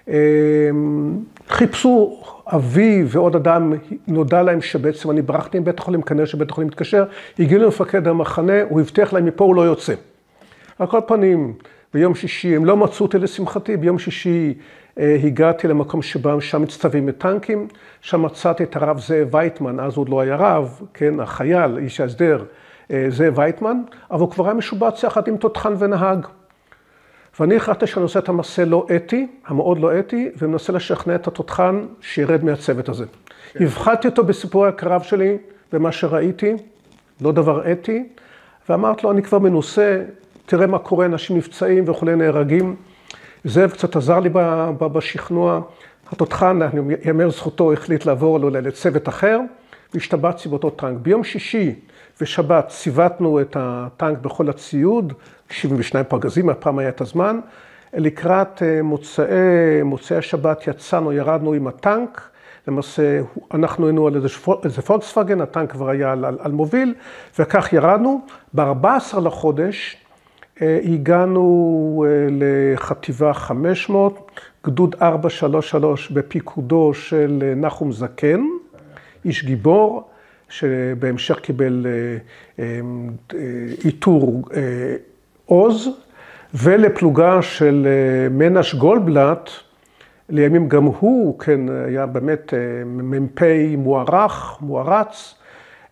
S2: אמ, חיפשו אבי ועוד אדם, נודע להם שבעצם אני ברחתי מבית החולים, כנראה שבית החולים מתקשר, הגיעו למפקד המחנה, הוא הבטיח להם מפה הוא לא יוצא. על כל פנים, ביום שישי, הם לא מצאו אותי לשמחתי, ביום שישי אה, הגעתי למקום שבו שם מצטווים מטנקים, שם מצאתי את הרב זאב וייטמן, אז עוד לא היה רב, כן, החייל, איש ההסדר, אה, זאב וייטמן, אבל הוא כבר היה משובץ יחד עם תותחן ונהג. ואני החלטתי שאני עושה את המעשה לא אתי, המאוד לא אתי, ומנסה לשכנע את התותחן שירד מהצוות הזה. כן. הבחנתי אותו בסיפורי הקרב שלי, במה שראיתי, לא דבר אתי, ואמרתי לו, אני כבר מנוסה, תראה מה קורה, אנשים נפצעים וכולי נהרגים. זאב קצת עזר לי בשכנוע. התותחן, יאמר זכותו, החליט לעבור לו לצוות אחר, והשתבצתי באותו טנק. ביום שישי ושבת ציוותנו את הטנק בכל הציוד, 72 פרגזים, הפעם היה את הזמן. לקראת אה, מוצאי, מוצאי השבת יצאנו, ירדנו עם הטנק. למעשה, אנחנו היינו על איזה פולקסווגן, הטנק כבר היה על, על, על מוביל, וכך ירדנו. ב-14 לחודש הגענו אה, לחטיבה 500, גדוד 433 בפיקודו של נחום זקן, איש גיבור, שבהמשך קיבל עיטור עוז, ולפלוגה של אה, מנש גולדבלט, לימים גם הוא, כן, היה באמת אה, מ"פ מוערך, מוערץ, אה,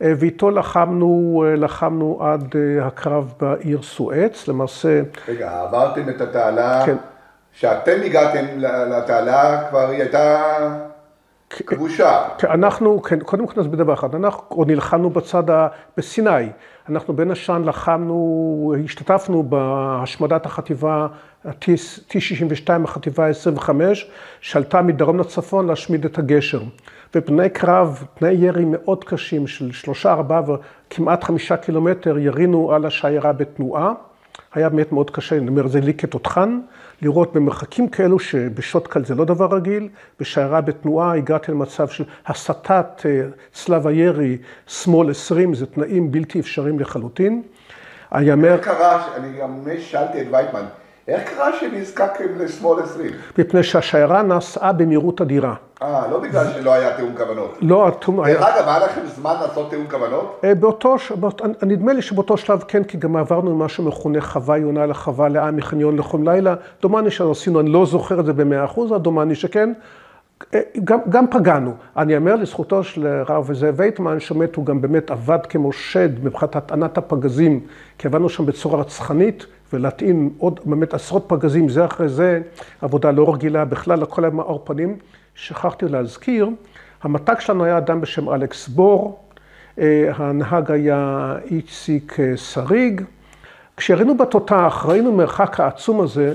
S2: ואיתו לחמנו, לחמנו עד הקרב בעיר סואץ, למעשה...
S1: רגע, עברתם את התעלה, כן. שאתם הגעתם לתעלה, כבר היא הייתה כבושה.
S2: אנחנו, כן, קודם כל נסביר דבר אחד, אנחנו נלחמנו בצד, ה... בסיני, אנחנו בין השאר לחמנו, השתתפנו בהשמדת החטיבה T-62, החטיבה ה-25, שעלתה מדרום לצפון להשמיד את הגשר. ובני קרב, תנאי ירי מאוד קשים של שלושה, ארבעה וכמעט חמישה קילומטר, ירינו על השיירה בתנועה. היה באמת מאוד קשה, אני אומר, זה לי כתותחן, לראות במרחקים כאלו שבשוטקל זה לא דבר רגיל, בשיירה בתנועה הגעתי למצב של הסטת אה, צלב הירי שמאל 20, זה תנאים בלתי אפשריים לחלוטין.
S1: איך קרה, אני גם שאלתי את וייטמן, איך קרה שנזקקתם לשמאל 20?
S2: מפני שהשיירה נסעה במהירות אדירה.
S1: אה, לא בגלל שלא היה תיאום כוונות.
S2: לא, התיאום
S1: היה... דרך אגב, היה לכם זמן לעשות תיאום כוונות?
S2: אה, באותו, נדמה לי שבאותו שלב כן, כי גם עברנו ממה שמכונה חווה יונה לחווה לאן מחניון לחום לילה. דומני שעשינו, אני לא זוכר את זה במאה אחוז, דומני שכן. אה, גם, גם פגענו. אני אומר לזכותו של הרב זאב וייטמן, שבאמת הוא גם באמת עבד כמו שד מבחינת הטענת הפגזים, כי עבדנו שם בצורה רצחנית. ולהטעין עוד באמת עשרות פגזים זה אחרי זה, עבודה לא רגילה בכלל, הכל היה מאור פנים. שכחתי להזכיר, המת"ק שלנו היה אדם בשם אלכס בור, אה, הנהג היה איציק אה, שריג. כשראינו בתותח, ראינו מרחק העצום הזה,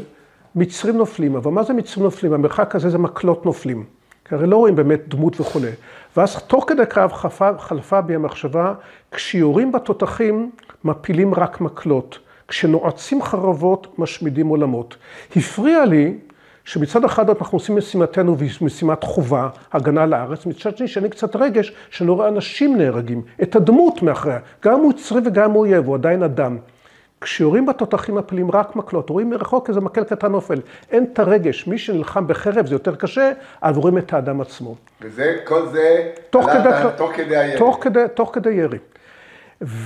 S2: מצרים נופלים. אבל מה זה מצרים נופלים? המרחק הזה זה מקלות נופלים. כי הרי לא רואים באמת דמות וכולי. ואז תוך כדי קרב חלפה, חלפה בי המחשבה, כשיורים בתותחים, מפילים רק מקלות. כשנועצים חרבות, משמידים עולמות. הפריע לי שמצד אחד אנחנו עושים משימתנו והיא משימת חובה, הגנה לארץ, מצד שני שאני קצת רגש שאני רואה אנשים נהרגים, את הדמות מאחריה, גם הוא יצרי וגם הוא אויב, הוא עדיין אדם. כשיורים בתותחים מפילים רק מקלות, רואים מרחוק איזה מקל קטן נופל, אין את הרגש, מי שנלחם בחרב זה יותר קשה, אבל רואים את האדם עצמו.
S1: וזה, כל זה,
S2: תוך כדי,
S1: תוך כדי הירי.
S2: תוך כדי, תוך כדי ירי.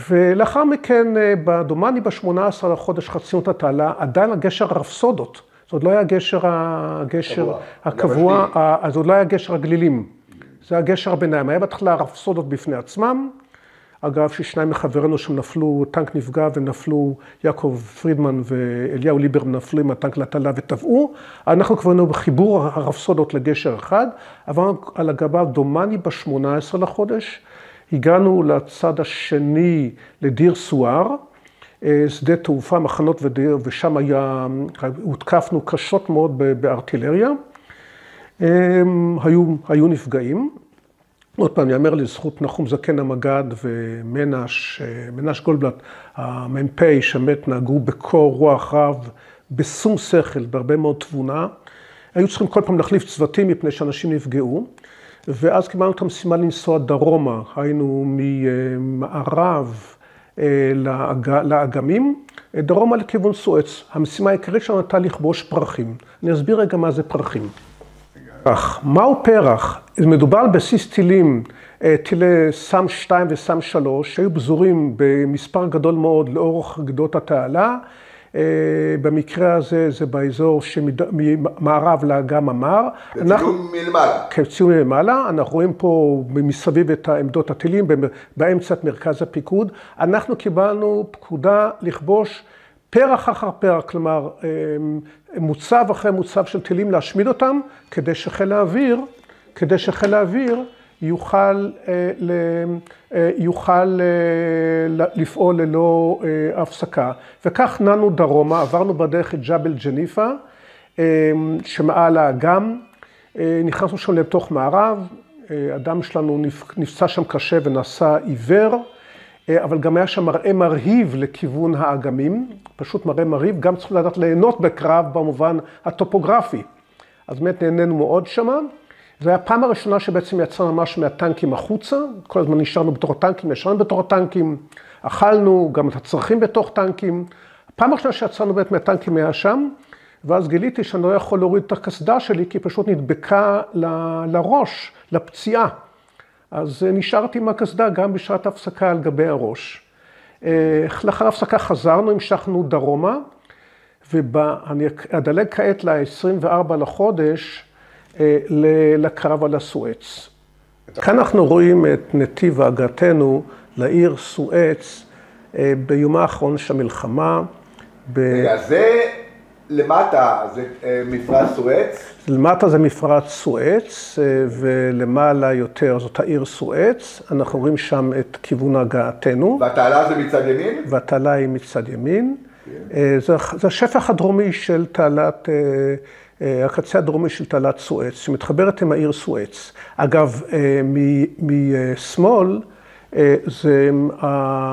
S2: ולאחר מכן, אה, דומני ב-18 לחודש חצינו את התעלה, עדיין הגשר הרפסודות. זה עוד לא היה הגשר, הגשר הקבוע, אז עוד לא היה גשר הגלילים. זה היה גשר הביניים. היה בהתחלה רפסודות בפני עצמם. אגב, ששניים מחברינו שם נפלו, טנק נפגע ונפלו, יעקב פרידמן ואליהו ליברמן נפלו עם הטנק לתעלה וטבעו. אנחנו כבר היינו בחיבור הרפסודות לגשר אחד, עברנו על הגבה דומני ב-18 לחודש. הגענו לצד השני לדיר סואר, אה, שדה תעופה, מחנות ודיר, ושם היה, הותקפנו קשות מאוד בארטילריה. היו, היו נפגעים. עוד פעם, יאמר לזכות נחום זקן המג"ד ומנש, אה, מנש גולדבלט, המ"פ, שמת, נהגו בקור רוח רב, בשום שכל, בהרבה מאוד תבונה. היו צריכים כל פעם להחליף צוותים מפני שאנשים נפגעו. ואז קיבלנו את המשימה לנסוע דרומה, היינו ממערב אה, לאגמים, דרומה לכיוון סואץ. המשימה העיקרית שלנו הייתה לכבוש פרחים. אני אסביר רגע מה זה פרחים. פרח. מהו פרח? מדובר על בסיס טילים, אה, טילי סאם 2 וסאם 3, שהיו פזורים במספר גדול מאוד לאורך גדות התעלה. אה, במקרה הזה זה באזור שממערב לאגם המר.
S1: בצילום מלמעלה.
S2: כן, צילום מלמעלה. אנחנו רואים פה מסביב את עמדות הטילים, באמצע את מרכז הפיקוד. אנחנו קיבלנו פקודה לכבוש פרח אחר פרח, כלומר אה, מוצב אחרי מוצב של טילים להשמיד אותם, כדי שחיל האוויר, כדי שחיל האוויר יוכל, אה, אה, יוכל אה, לפעול ללא הפסקה. וכך נענו דרומה, עברנו בדרך את ג'בל ג'ניפה, שמעל האגם, נכנסנו שם לתוך מערב, אדם שלנו נפצע שם קשה ונסע עיוור, אבל גם היה שם מראה מרהיב לכיוון האגמים, פשוט מראה מרהיב, גם צריכים לדעת ליהנות בקרב במובן הטופוגרפי. אז באמת נהנינו מאוד שמה. זו הייתה הפעם הראשונה שבעצם יצאנו ממש מהטנקים החוצה, כל הזמן נשארנו בתוך הטנקים, ישרנו בתוך הטנקים, אכלנו גם את הצרכים בתוך טנקים. הפעם הראשונה שיצאנו באמת מהטנקים היה שם, ואז גיליתי שאני לא יכול להוריד את הקסדה שלי, כי פשוט נדבקה ל, לראש, לפציעה. אז נשארתי עם הקסדה גם בשעת הפסקה על גבי הראש. אה, לאחר הפסקה חזרנו, המשכנו דרומה, ואני אדלג כעת ל-24 לחודש, אה, לקרב על הסואץ. כאן אנחנו רואים את נתיב הגעתנו לעיר סואץ אה, ביומה האחרון של המלחמה.
S1: רגע, זה למטה זה אה, מפרץ סואץ?
S2: למטה זה מפרץ סואץ, אה, ולמעלה יותר זאת העיר סואץ. אנחנו רואים שם את כיוון הגעתנו.
S1: והתעלה זה מצד ימין?
S2: והתעלה היא מצד ימין. אה, זה, זה השפך הדרומי של תעלת, הקצה הדרומי של תעלת סואץ, שמתחברת עם העיר סואץ. אגב, משמאל זה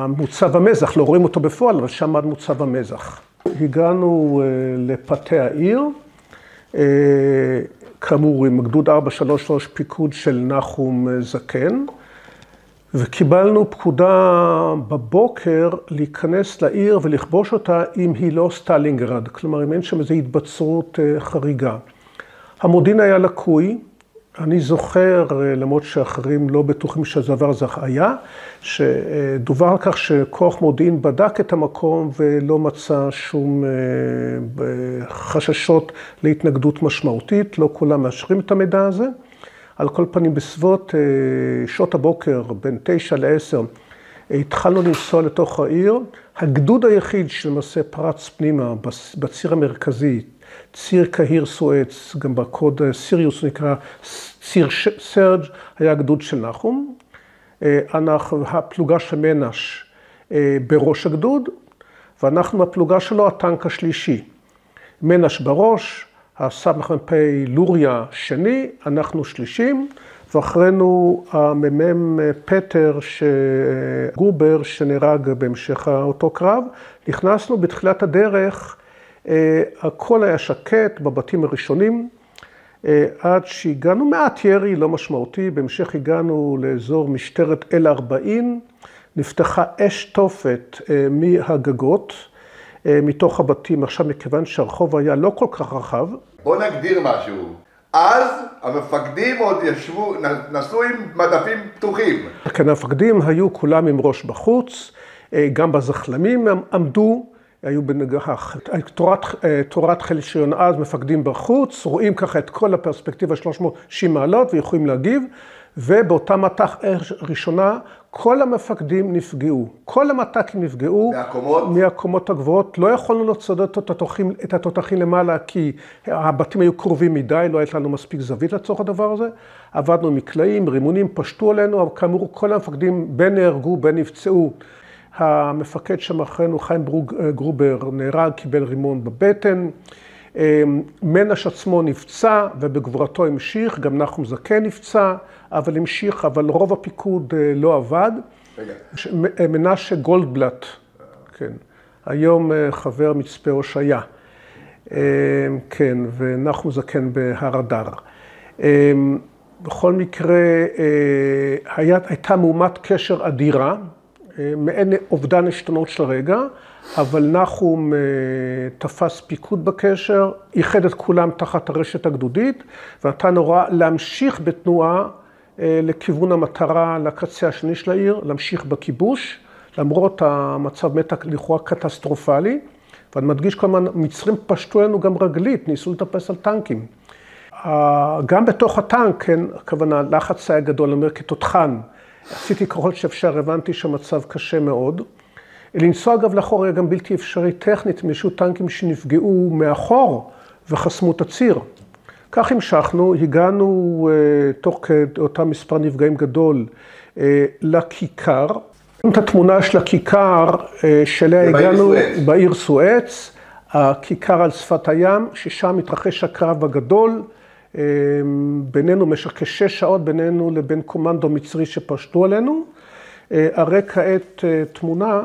S2: מוצב המזח, לא רואים אותו בפועל, אבל שם עד מוצב המזח. הגענו אה, לפאתי העיר, אה, כאמור עם גדוד 433 פיקוד של נחום אה, זקן, וקיבלנו פקודה בבוקר להיכנס לעיר ולכבוש אותה אם היא לא סטלינגרד, כלומר אם אין שם איזו התבצרות חריגה. המודיעין היה לקוי, אני זוכר, למרות שאחרים לא בטוחים שהדבר הזה היה, שדובר על כך שכוח מודיעין בדק את המקום ולא מצא שום אה, חששות להתנגדות משמעותית, לא כולם מאשרים את המידע הזה. על כל פנים, בסביבות אה, שעות הבוקר, בין תשע לעשר, התחלנו לנסוע לתוך העיר. הגדוד היחיד שלמעשה פרץ פנימה בציר המרכזי, ציר קהיר סואץ, גם בקוד אה, סיריוס נקרא ציר סרג', היה הגדוד של נחום. אה, אנחנו, הפלוגה של מנש בראש הגדוד, ואנחנו הפלוגה שלו, הטנק השלישי. מנש בראש, הסמ"פ לוריה שני, אנחנו שלישים, ואחרינו המ"מ פטר גובר שנהרג בהמשך אותו קרב. נכנסנו בתחילת הדרך, אה, הכל היה שקט בבתים הראשונים, אה, עד שהגענו, מעט ירי, לא משמעותי, בהמשך הגענו לאזור משטרת L40, נפתחה אש תופת אה, מהגגות, מתוך הבתים. עכשיו, מכיוון שהרחוב היה לא כל כך רחב.
S1: בוא נגדיר משהו. אז המפקדים עוד ישבו, נסעו עם מדפים פתוחים.
S2: כן, המפקדים היו כולם עם ראש בחוץ, גם בזחלמים עמדו. היו בנגח, תורת, תורת חיל שריון אז, מפקדים בחוץ, רואים ככה את כל הפרספקטיבה 360 מעלות ויכולים להגיב, ובאותה מטח אש ראשונה, כל המפקדים נפגעו. כל המט"קים נפגעו.
S1: מהקומות?
S2: מהקומות הגבוהות. לא יכולנו לצודד את התותחים, את התותחים למעלה, כי הבתים היו קרובים מדי, לא הייתה לנו מספיק זווית לצורך הדבר הזה. עבדנו מקלעים, רימונים, פשטו עלינו, אבל כאמור, כל המפקדים בין נהרגו, בין נפצעו. המפקד שם אחרינו, חיים אה, גרובר, נהרג, קיבל רימון בבטן. אה, מנש עצמו נפצע ובגבורתו המשיך, גם נחום זקן נפצע, אבל המשיך, אבל רוב הפיקוד אה, לא עבד. רגע. מנשה גולדבלט, כן, היום חבר מצפה הושעיה. כן, ונחום זקן בהר אדר. בכל מקרה, הייתה מהומת קשר אדירה. מעין אובדן עשתונות של הרגע, אבל נחום אה, תפס פיקוד בקשר, איחד את כולם תחת הרשת הגדודית, ונתן הוראה להמשיך בתנועה אה, לכיוון המטרה, לקצה השני של העיר, להמשיך בכיבוש, למרות המצב מתק לכאורה קטסטרופלי. ואני מדגיש כל הזמן, מצרים פשטו לנו גם רגלית, ניסו לטפס על טנקים. גם בתוך הטנק, כן, הכוונה, לחץ היה גדול, אני אומר כתותחן. עשיתי ככל שאפשר, הבנתי שהמצב קשה מאוד. לנסוע אגב לאחור היה גם בלתי אפשרי טכנית, משהו טנקים שנפגעו מאחור וחסמו את הציר. כך המשכנו, הגענו אה, תוך אותם מספר נפגעים גדול אה, לכיכר. את התמונה של הכיכר אה, שאליה הגענו בעיר סואץ, הכיכר על שפת הים, ששם התרחש הקרב הגדול. בינינו, במשך כשש שעות בינינו לבין קומנדו מצרי שפשטו עלינו. אה, הרי כעת תמונה,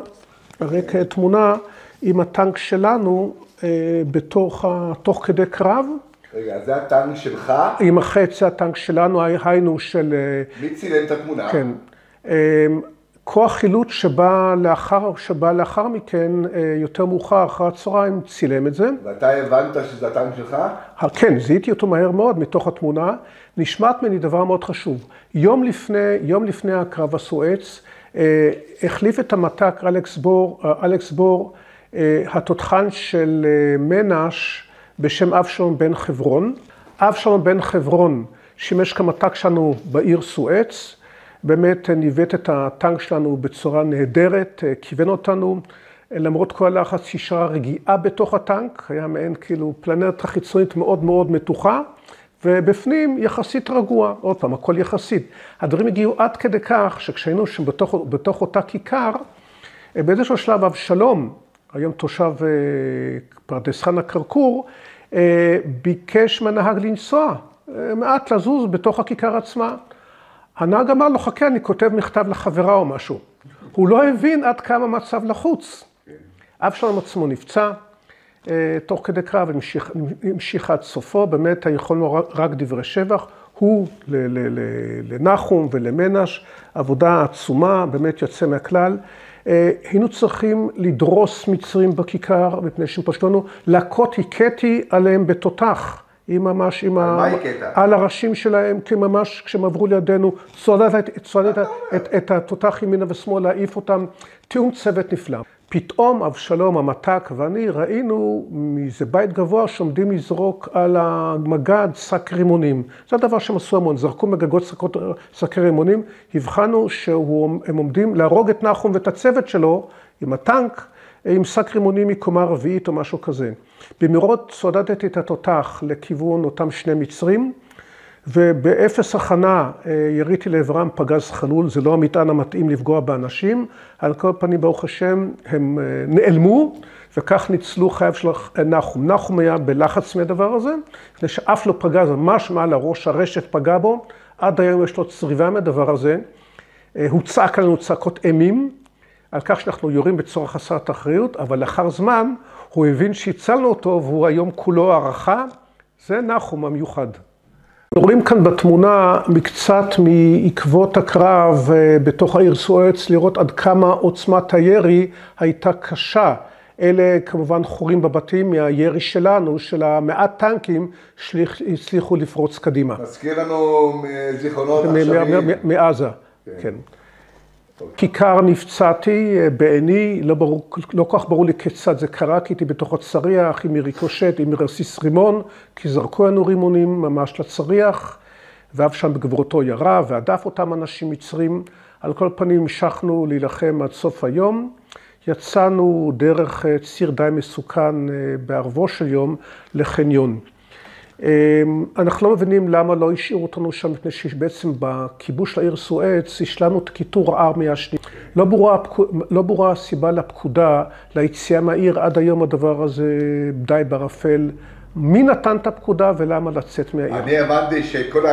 S2: הרי כעת תמונה עם הטנק שלנו בתוך, תוך כדי קרב.
S1: רגע, זה הטנק שלך?
S2: עם החצי הטנק שלנו, היינו של...
S1: מי צילם את התמונה?
S2: כן. אמ, כוח חילוץ שבא לאחר, שבא לאחר מכן, אה, יותר מאוחר, אחר הצהריים, צילם את זה.
S1: ואתה הבנת שזה הטנק שלך?
S2: כן, זיהיתי אותו מהר מאוד מתוך התמונה. נשמט ממני דבר מאוד חשוב. יום לפני, יום לפני הקרב הסואץ, אה, החליף את המת"ק אלכס בור, אה, אלכס בור, התותחן של מנש בשם אבשלום בן חברון. אבשלום בן חברון שימש כמת"ק שלנו בעיר סואץ. באמת ניווט את הטנק שלנו בצורה נהדרת, כיוון אותנו. למרות כל הלחץ, נשארה רגיעה בתוך הטנק, היה מעין כאילו פלנטה חיצונית מאוד מאוד מתוחה, ובפנים יחסית רגוע, עוד פעם, הכל יחסית. הדברים הגיעו עד כדי כך שכשהיינו שם בתוך, בתוך אותה כיכר, באיזשהו שלב אבשלום, היום תושב אה, פרדס חנה כרכור, אה, ביקש מהנהג לנסוע, אה, מעט לזוז בתוך הכיכר עצמה. הנהג אמר לו, חכה, אני כותב מכתב לחברה או משהו. הוא לא הבין עד כמה מצב לחוץ. אבשלום עצמו נפצע, תוך כדי קרב המשיך, המשיך עד סופו, באמת יכולנו רק דברי שבח. הוא לנחום ולמנש, עבודה עצומה, באמת יוצא מהכלל. אה, היינו צריכים לדרוס מצרים בכיכר, מפני שהם פשוט לנו, להכות הכיתי עליהם בתותח. היא ממש עם
S1: ה...
S2: על הראשים שלהם, כי ממש כשהם עברו לידינו, צועדת את התותח ימינה ושמאלה, להעיף אותם. תיאום צוות נפלא. פתאום אבשלום, המת"ק ואני ראינו מאיזה בית גבוה שעומדים לזרוק על המגד שק רימונים. זה הדבר שהם עשו המון, זרקו מגגות שקי רימונים, הבחנו שהם עומדים להרוג את נחום ואת הצוות שלו עם הטנק, עם שק רימונים מקומה רביעית או משהו כזה. במהירות צודדתי את התותח לכיוון אותם שני מצרים. ובאפס הכנה אה, יריתי לעברם פגז חלול, זה לא המטען המתאים לפגוע באנשים. על כל פנים, ברוך השם, הם אה, נעלמו, וכך ניצלו חייו של נחום. נחום היה בלחץ מהדבר הזה, מפני שאף לא פגז ממש מעל הראש, הרשת פגע בו, עד היום יש לו צריבה מהדבר הזה. אה, הוא צעק עלינו צעקות אימים, על כך שאנחנו יורים בצורה חסרת אחריות, אבל לאחר זמן הוא הבין שהצלנו אותו והוא היום כולו הערכה. זה נחום המיוחד. רואים כאן בתמונה מקצת מעקבות הקרב אה, בתוך העיר סואץ, לראות עד כמה עוצמת הירי הייתה קשה. אלה כמובן חורים בבתים מהירי שלנו, של המעט טנקים שהצליחו לפרוץ קדימה.
S1: מזכיר לנו זיכרונות עכשוויים.
S2: מעזה, כן. כיכר נפצעתי אה, בעיני, לא, לא כל כך ברור לי כיצד זה קרה, כי הייתי בתוך הצריח עם ריקושט, עם רסיס רימון, כי זרקו לנו רימונים ממש לצריח, ואף שם בגבורתו ירה והדף אותם אנשים מצרים. על כל פנים המשכנו להילחם עד סוף היום. יצאנו דרך אה, ציר די מסוכן אה, בערבו של יום לחניון. אמ, אנחנו לא מבינים למה לא השאירו אותנו שם, מפני שבעצם בכיבוש לעיר סואץ השלמנו את קיטור הארמיה השנייה. לא ברורה, לא ברורה הסיבה לפקודה, ליציאה מהעיר, עד היום הדבר הזה די בערפל. מי נתן את הפקודה ולמה לצאת מהעיר?
S1: אני הבנתי שכל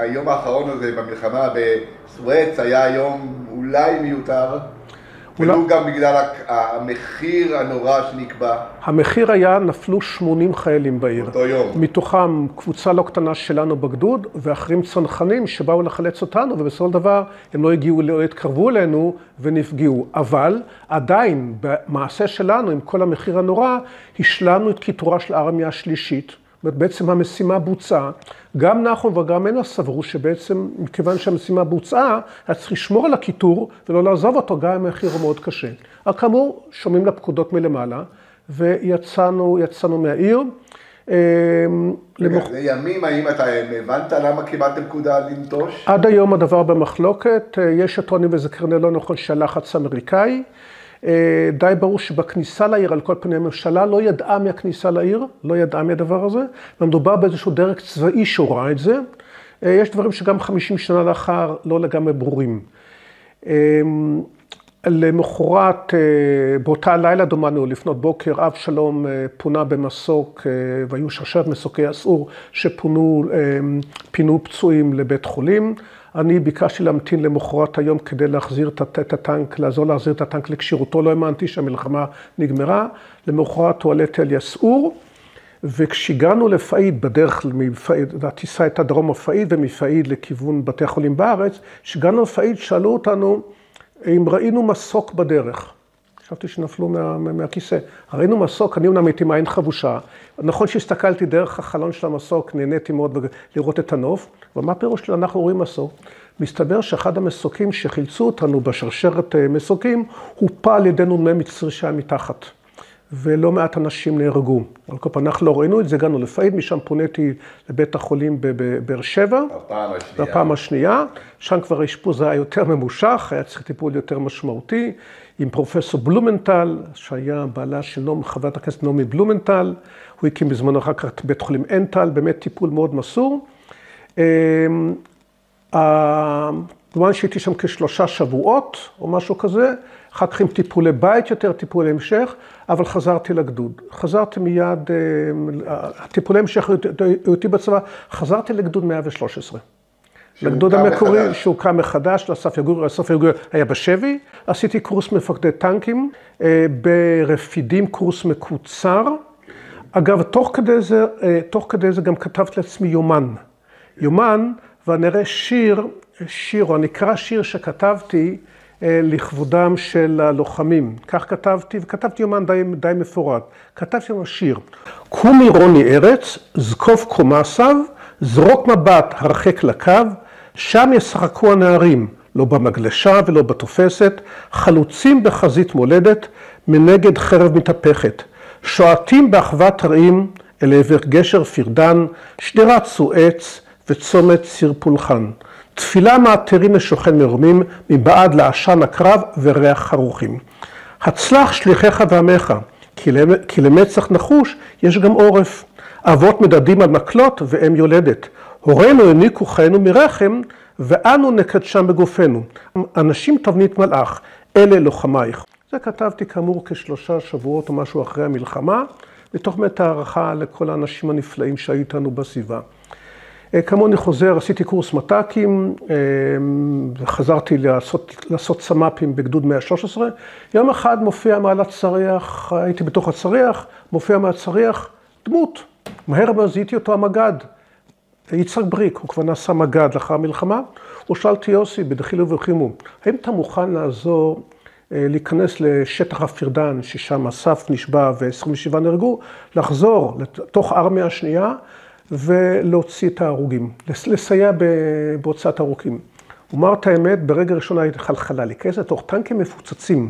S1: היום האחרון הזה במלחמה בסואץ היה יום אולי מיותר. ולו גם בגלל המחיר הנורא שנקבע.
S2: המחיר היה, נפלו 80 חיילים בעיר.
S1: באותו יום.
S2: מתוכם קבוצה לא קטנה שלנו בגדוד, ואחרים צנחנים שבאו לחלץ אותנו, ובסופו של דבר הם לא הגיעו, לא התקרבו אלינו ונפגעו. אבל עדיין, במעשה שלנו, עם כל המחיר הנורא, השלמנו את קיטורה של הארמיה השלישית. אומרת, בעצם המשימה בוצעה. גם נחום וגם מנה סברו שבעצם, מכיוון שהמשימה בוצעה, היה צריך לשמור על הקיטור ולא לעזוב אותו, גם אם המחיר מאוד קשה. אבל כאמור, שומעים לפקודות מלמעלה, ויצאנו מהעיר.
S1: אמ, רגע, למח... לימים, האם אתה הבנת למה קיבלתם פקודה לנטוש?
S2: עד היום הדבר במחלוקת, יש הטוענים וזה כנראה לא נכון שהלחץ אמריקאי. אה, די ברור שבכניסה לעיר, על כל פני הממשלה, לא ידעה מהכניסה לעיר, לא ידעה מהדבר הזה, ומדובר באיזשהו דרג צבאי שהוראה את זה. אה, יש דברים שגם 50 שנה לאחר לא לגמרי ברורים. אה, למחרת, באותה לילה דומנו, לפנות בוקר, אב שלום פונה במסוק, והיו שרשרת מסוקי אסור שפונו, פינו פצועים לבית חולים. אני ביקשתי להמתין למחרת היום כדי להחזיר את הטנק, לעזור להחזיר את הטנק לכשירותו, לא האמנתי שהמלחמה נגמרה. למחרת הועליתי על יסעור, וכשהגענו לפאיד, בדרך מפאיד, הטיסה הייתה דרום הפאיד ומפאיד לכיוון בתי החולים בארץ, כשהגענו לפאיד שאלו אותנו אם ראינו מסוק בדרך. חשבתי שנפלו מה, מהכיסא. ראינו מסוק, אני אומנם הייתי מעין חבושה. נכון שהסתכלתי דרך החלון של המסוק, נהניתי מאוד לראות את הנוף, אבל מה פירוש אנחנו רואים מסוק? מסתבר שאחד המסוקים שחילצו אותנו בשרשרת אה, מסוקים, הופה על ידי נ"מ מצרי שהיה מתחת. ולא מעט אנשים נהרגו. על כל פנים, אנחנו לא ראינו את זה, הגענו לפעיד, משם פוניתי לבית החולים בבאר שבע.
S1: בפעם השנייה.
S2: בפעם השנייה, שם כבר האשפוז היה יותר ממושך, היה צריך טיפול יותר משמעותי, עם פרופסור בלומנטל, שהיה בעלה של נעמי, חברת הכנסת נעמי בלומנטל, הוא הקים בזמנו אחר כך את בית חולים אנטל, באמת טיפול מאוד מסור. כמובן שהייתי שם כשלושה שבועות או משהו כזה, אחר כך עם טיפולי בית יותר, טיפולי המשך, אבל חזרתי לגדוד. חזרתי מיד, הטיפולי המשך היותי בצבא, חזרתי לגדוד 113. לגדוד המקורי שהוקם מחדש, לאסף יגור, אסף יגור היה בשבי, עשיתי קורס מפקדי טנקים, ברפידים קורס מקוצר. אגב, תוך כדי זה, תוך כדי זה גם כתבתי לעצמי יומן. יומן, ואני אראה שיר, שיר, או אני אקרא שיר שכתבתי לכבודם של הלוחמים. כך כתבתי, וכתבתי יומן די, די מפורט. כתבתי לנו שיר. קומי רוני ארץ, זקוף קומסיו, זרוק מבט הרחק לקו, שם ישחקו הנערים, לא במגלשה ולא בתופסת, חלוצים בחזית מולדת, מנגד חרב מתהפכת. שועטים באחוות תרעים אל עבר גשר פירדן, שדרת סואץ וצומת ציר פולחן. תפילה מעטרים לשוכן מרומים, מבעד לעשן הקרב וריח חרוכים. הצלח שליחיך ועמך, כי למצח נחוש יש גם עורף. אבות מדדים על מקלות ואם יולדת. הורינו העניקו חיינו מרחם, ואנו נקדשם בגופנו. אנשים תבנית מלאך, אלה לוחמייך. זה כתבתי כאמור כשלושה שבועות או משהו אחרי המלחמה, מתוך באמת הערכה לכל האנשים הנפלאים שהיו איתנו בסביבה. כמוני חוזר, עשיתי קורס מת"קים, חזרתי לעשות, לעשות סמ"פים בגדוד 113. יום אחד מופיע מעל הצריח, הייתי בתוך הצריח, מופיע מעל הצריח דמות. מהר מאוד זיהיתי אותו המג"ד, יצחק בריק, הוא כבר נעשה מג"ד לאחר המלחמה. הוא שאל אותי, יוסי, בדחילו ורחימו, האם אתה מוכן לעזור להיכנס לשטח הפירדן, ששם אסף נשבע ו-27 נהרגו, לחזור לתוך הארמיה השנייה ולהוציא את ההרוגים, לסייע בהוצאת ההרוגים. אומר את האמת, ברגע ראשון הייתי חלחלה לי, כאיזה תוך טנקים מפוצצים.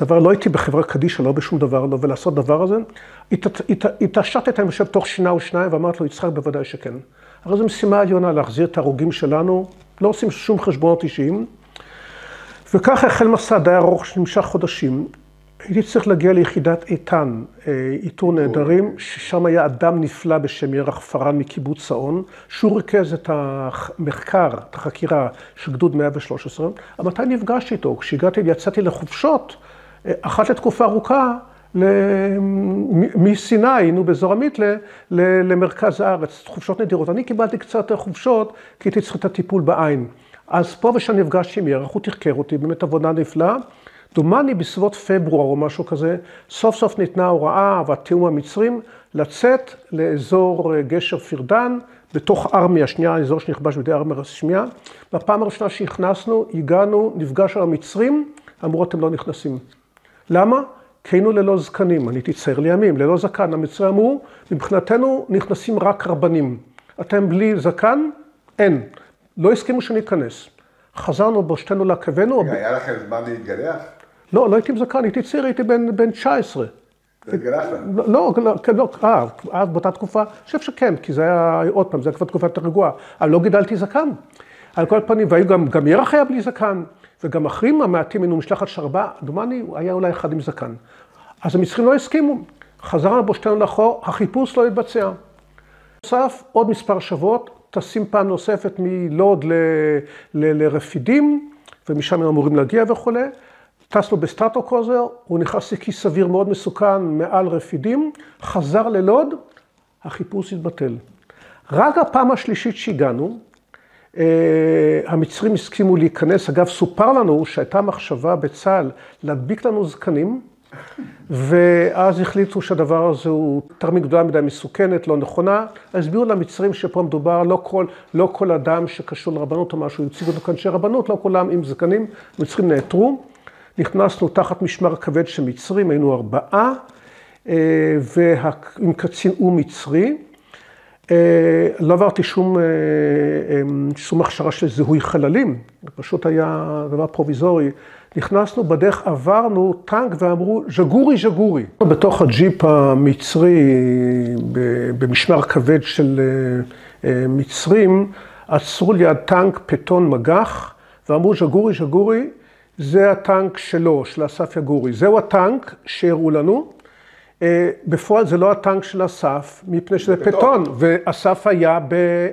S2: דבר, לא הייתי בחברה קדישא, לא בשום דבר, לא, ולעשות דבר הזה. התעשתת עם יושב תוך שנה או שניים ואמרת לו, יצחק, בוודאי שכן. הרי זו משימה עליונה להחזיר את ההרוגים שלנו, לא עושים שום חשבונות אישיים. וככה החל מסע די ארוך שנמשך חודשים. הייתי צריך להגיע ליחידת איתן, איתור נעדרים, ששם היה אדם נפלא בשם ירח פארן מקיבוץ צאון, שהוא ריכז את המחקר, את החקירה של גדוד 113. אבל מתי נפגשתי איתו? כשהגעתי, יצאתי לחופשות, אחת לתקופה ארוכה, מסיני, היינו באזור המיתלה, למרכז הארץ, חופשות נדירות. אני קיבלתי קצת חופשות, כי הייתי צריך את הטיפול בעין. אז פה ושם נפגשתי עם ירח, הוא תחקר אותי, באמת עבודה נפלאה. דומני בסביבות פברואר או משהו כזה, סוף סוף ניתנה הוראה והתיאום המצרים לצאת לאזור גשר פירדן, בתוך ארמיה השנייה, האזור שנכבש בידי ארמיה השנייה. בפעם הראשונה שהכנסנו, הגענו, נפגש על המצרים, אמרו אתם לא נכנסים. למה? כי היינו ללא זקנים, אני הייתי צעיר לימים, ללא זקן. המצרים אמרו, מבחינתנו נכנסים רק רבנים. אתם בלי זקן? אין. לא הסכימו שניכנס. חזרנו לעכבנו.
S1: רגע, היה לכם זמן להתגלח?
S2: לא, לא הייתי עם זקן, הייתי צעיר, הייתי בן 19.
S1: התגלחת?
S2: לא, לא, לא, אה, אז באותה תקופה, אני חושב שכן, כי זה היה, עוד פעם, זה היה כבר תקופה יותר רגועה. אבל לא גידלתי זקן. על כל פנים, והיו גם, גם ירח היה בלי זקן, וגם אחרים המעטים היינו משלחת שרבה, דומני, היה אולי אחד עם זקן. אז המצרים לא הסכימו. חזרנו בושתנו לאחור, החיפוש לא התבצע. נוסף, עוד מספר שבועות, טסים פעם נוספת מלוד לרפידים, ומשם הם אמורים להגיע וכולי. טסנו בסטרטוקרוזר, הוא נכנס לכיס אוויר מאוד מסוכן מעל רפידים, חזר ללוד, החיפוש התבטל. רק הפעם השלישית שהגענו, המצרים הסכימו להיכנס, אגב, סופר לנו שהייתה מחשבה בצה"ל להדביק לנו זקנים, ואז החליטו שהדבר הזה הוא תרמית גדולה מדי מסוכנת, לא נכונה. הסבירו למצרים שפה מדובר, לא כל, לא כל אדם שקשור לרבנות או משהו, הציגו אותו כאנשי רבנות, לא כולם עם זקנים, המצרים נעתרו. נכנסנו תחת משמר כבד של מצרים, היינו ארבעה, ועם קצין או"ם מצרי. לא עברתי שום, שום הכשרה של זיהוי חללים, זה פשוט היה דבר פרוביזורי. נכנסנו בדרך, עברנו טנק ואמרו, ז'גורי, ז'גורי. בתוך הג'יפ המצרי, במשמר כבד של מצרים, עצרו ליד טנק פטון מגח, ואמרו, ז'גורי, ז'גורי, זה הטנק שלו, של אסף יגורי. זהו הטנק שהראו לנו. בפועל זה לא הטנק של אסף, מפני שזה פטון, ואסף היה,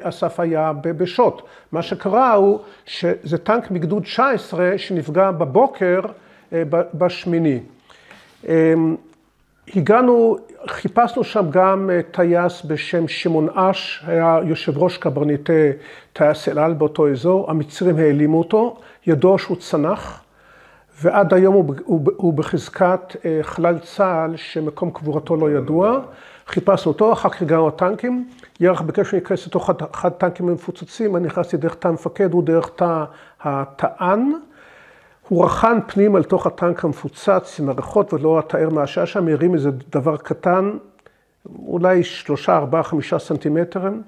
S2: אסף היה בשוט. מה שקרה הוא שזה טנק מגדוד 19 שנפגע בבוקר בשמיני. הגענו, חיפשנו שם גם טייס בשם שמעון אש, היה יושב ראש קברניטי טייס אל על באותו אזור, המצרים העלימו אותו, ידוע שהוא צנח. ועד היום הוא בחזקת חלל צה"ל שמקום קבורתו לא ידוע. חיפשנו אותו, אחר כך הגענו לטנקים. ירח ביקש להיכנס לתוך אחד הטנקים המפוצצים, אני נכנסתי דרך תא המפקד, הוא דרך תא הטען. הוא רחן פנימה לתוך הטנק המפוצץ עם הריחות ולא התאר מהשעה שם, הרים איזה דבר קטן, אולי שלושה, ארבעה, חמישה סנטימטרים.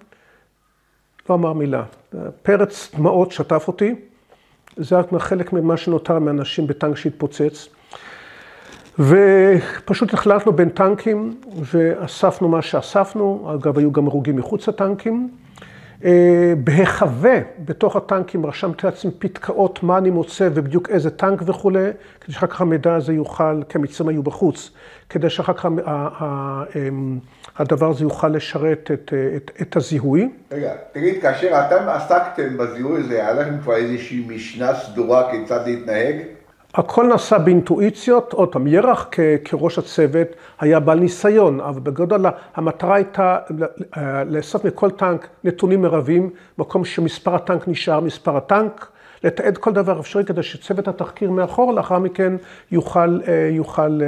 S2: לא אמר מילה. פרץ דמעות שטף אותי. זה חלק ממה שנותר מאנשים בטנק שהתפוצץ. ופשוט החלטנו בין טנקים ואספנו מה שאספנו, אגב היו גם הרוגים מחוץ לטנקים. בהיחווה בתוך הטנקים רשמתי לעצמי פתקאות מה אני מוצא ובדיוק איזה טנק וכולי, כדי שאחר כך המידע הזה יוכל, כי המצרים היו בחוץ, כדי שאחר כך הדבר הזה יוכל לשרת את, את, את הזיהוי.
S1: רגע, תגיד, כאשר אתם עסקתם בזיהוי הזה, היה לכם כבר איזושהי משנה סדורה כיצד להתנהג?
S2: הכל נעשה באינטואיציות, עוד פעם, ירח כראש הצוות היה בעל ניסיון, אבל בגדול המטרה הייתה לאסוף מכל טנק נתונים מרבים, מקום שמספר הטנק נשאר מספר הטנק, לתעד כל דבר אפשרי כדי שצוות התחקיר מאחור, לאחר מכן יוכל, יוכל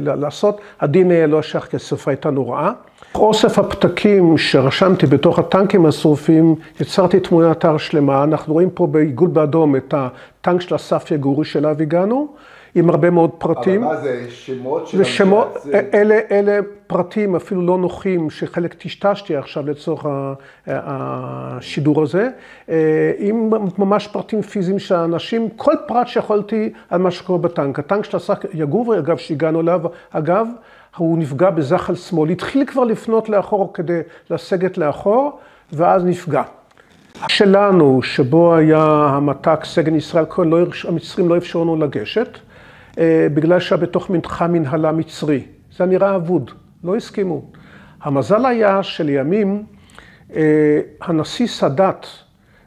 S2: לעשות. הדין לא שייך השרפה הייתה נוראה. אוסף הפתקים שרשמתי בתוך הטנקים השרופים, יצרתי תמונת הר שלמה. אנחנו רואים פה בעיגול באדום את הטנק של אסף יגורי שאליו הגענו, עם הרבה מאוד פרטים.
S1: אבל מה זה, שמות של
S2: זה שמות, אלה, אלה פרטים אפילו לא נוחים, שחלק טשטשתי עכשיו לצורך השידור הזה, עם ממש פרטים פיזיים של האנשים, כל פרט שיכולתי על מה שקורה בטנק. הטנק של אסף יגורי, אגב, שהגענו אליו, אגב, הוא נפגע בזחל שמאל, התחיל כבר לפנות לאחור כדי לסגת לאחור, ואז נפגע. שלנו, שבו היה המת"ק סגן ישראל כהן, לא, המצרים לא אפשרו לנו לגשת, בגלל שהיה בתוך מתחם מנהלה מצרי. זה נראה אבוד, לא הסכימו. המזל היה שלימים הנשיא סאדאת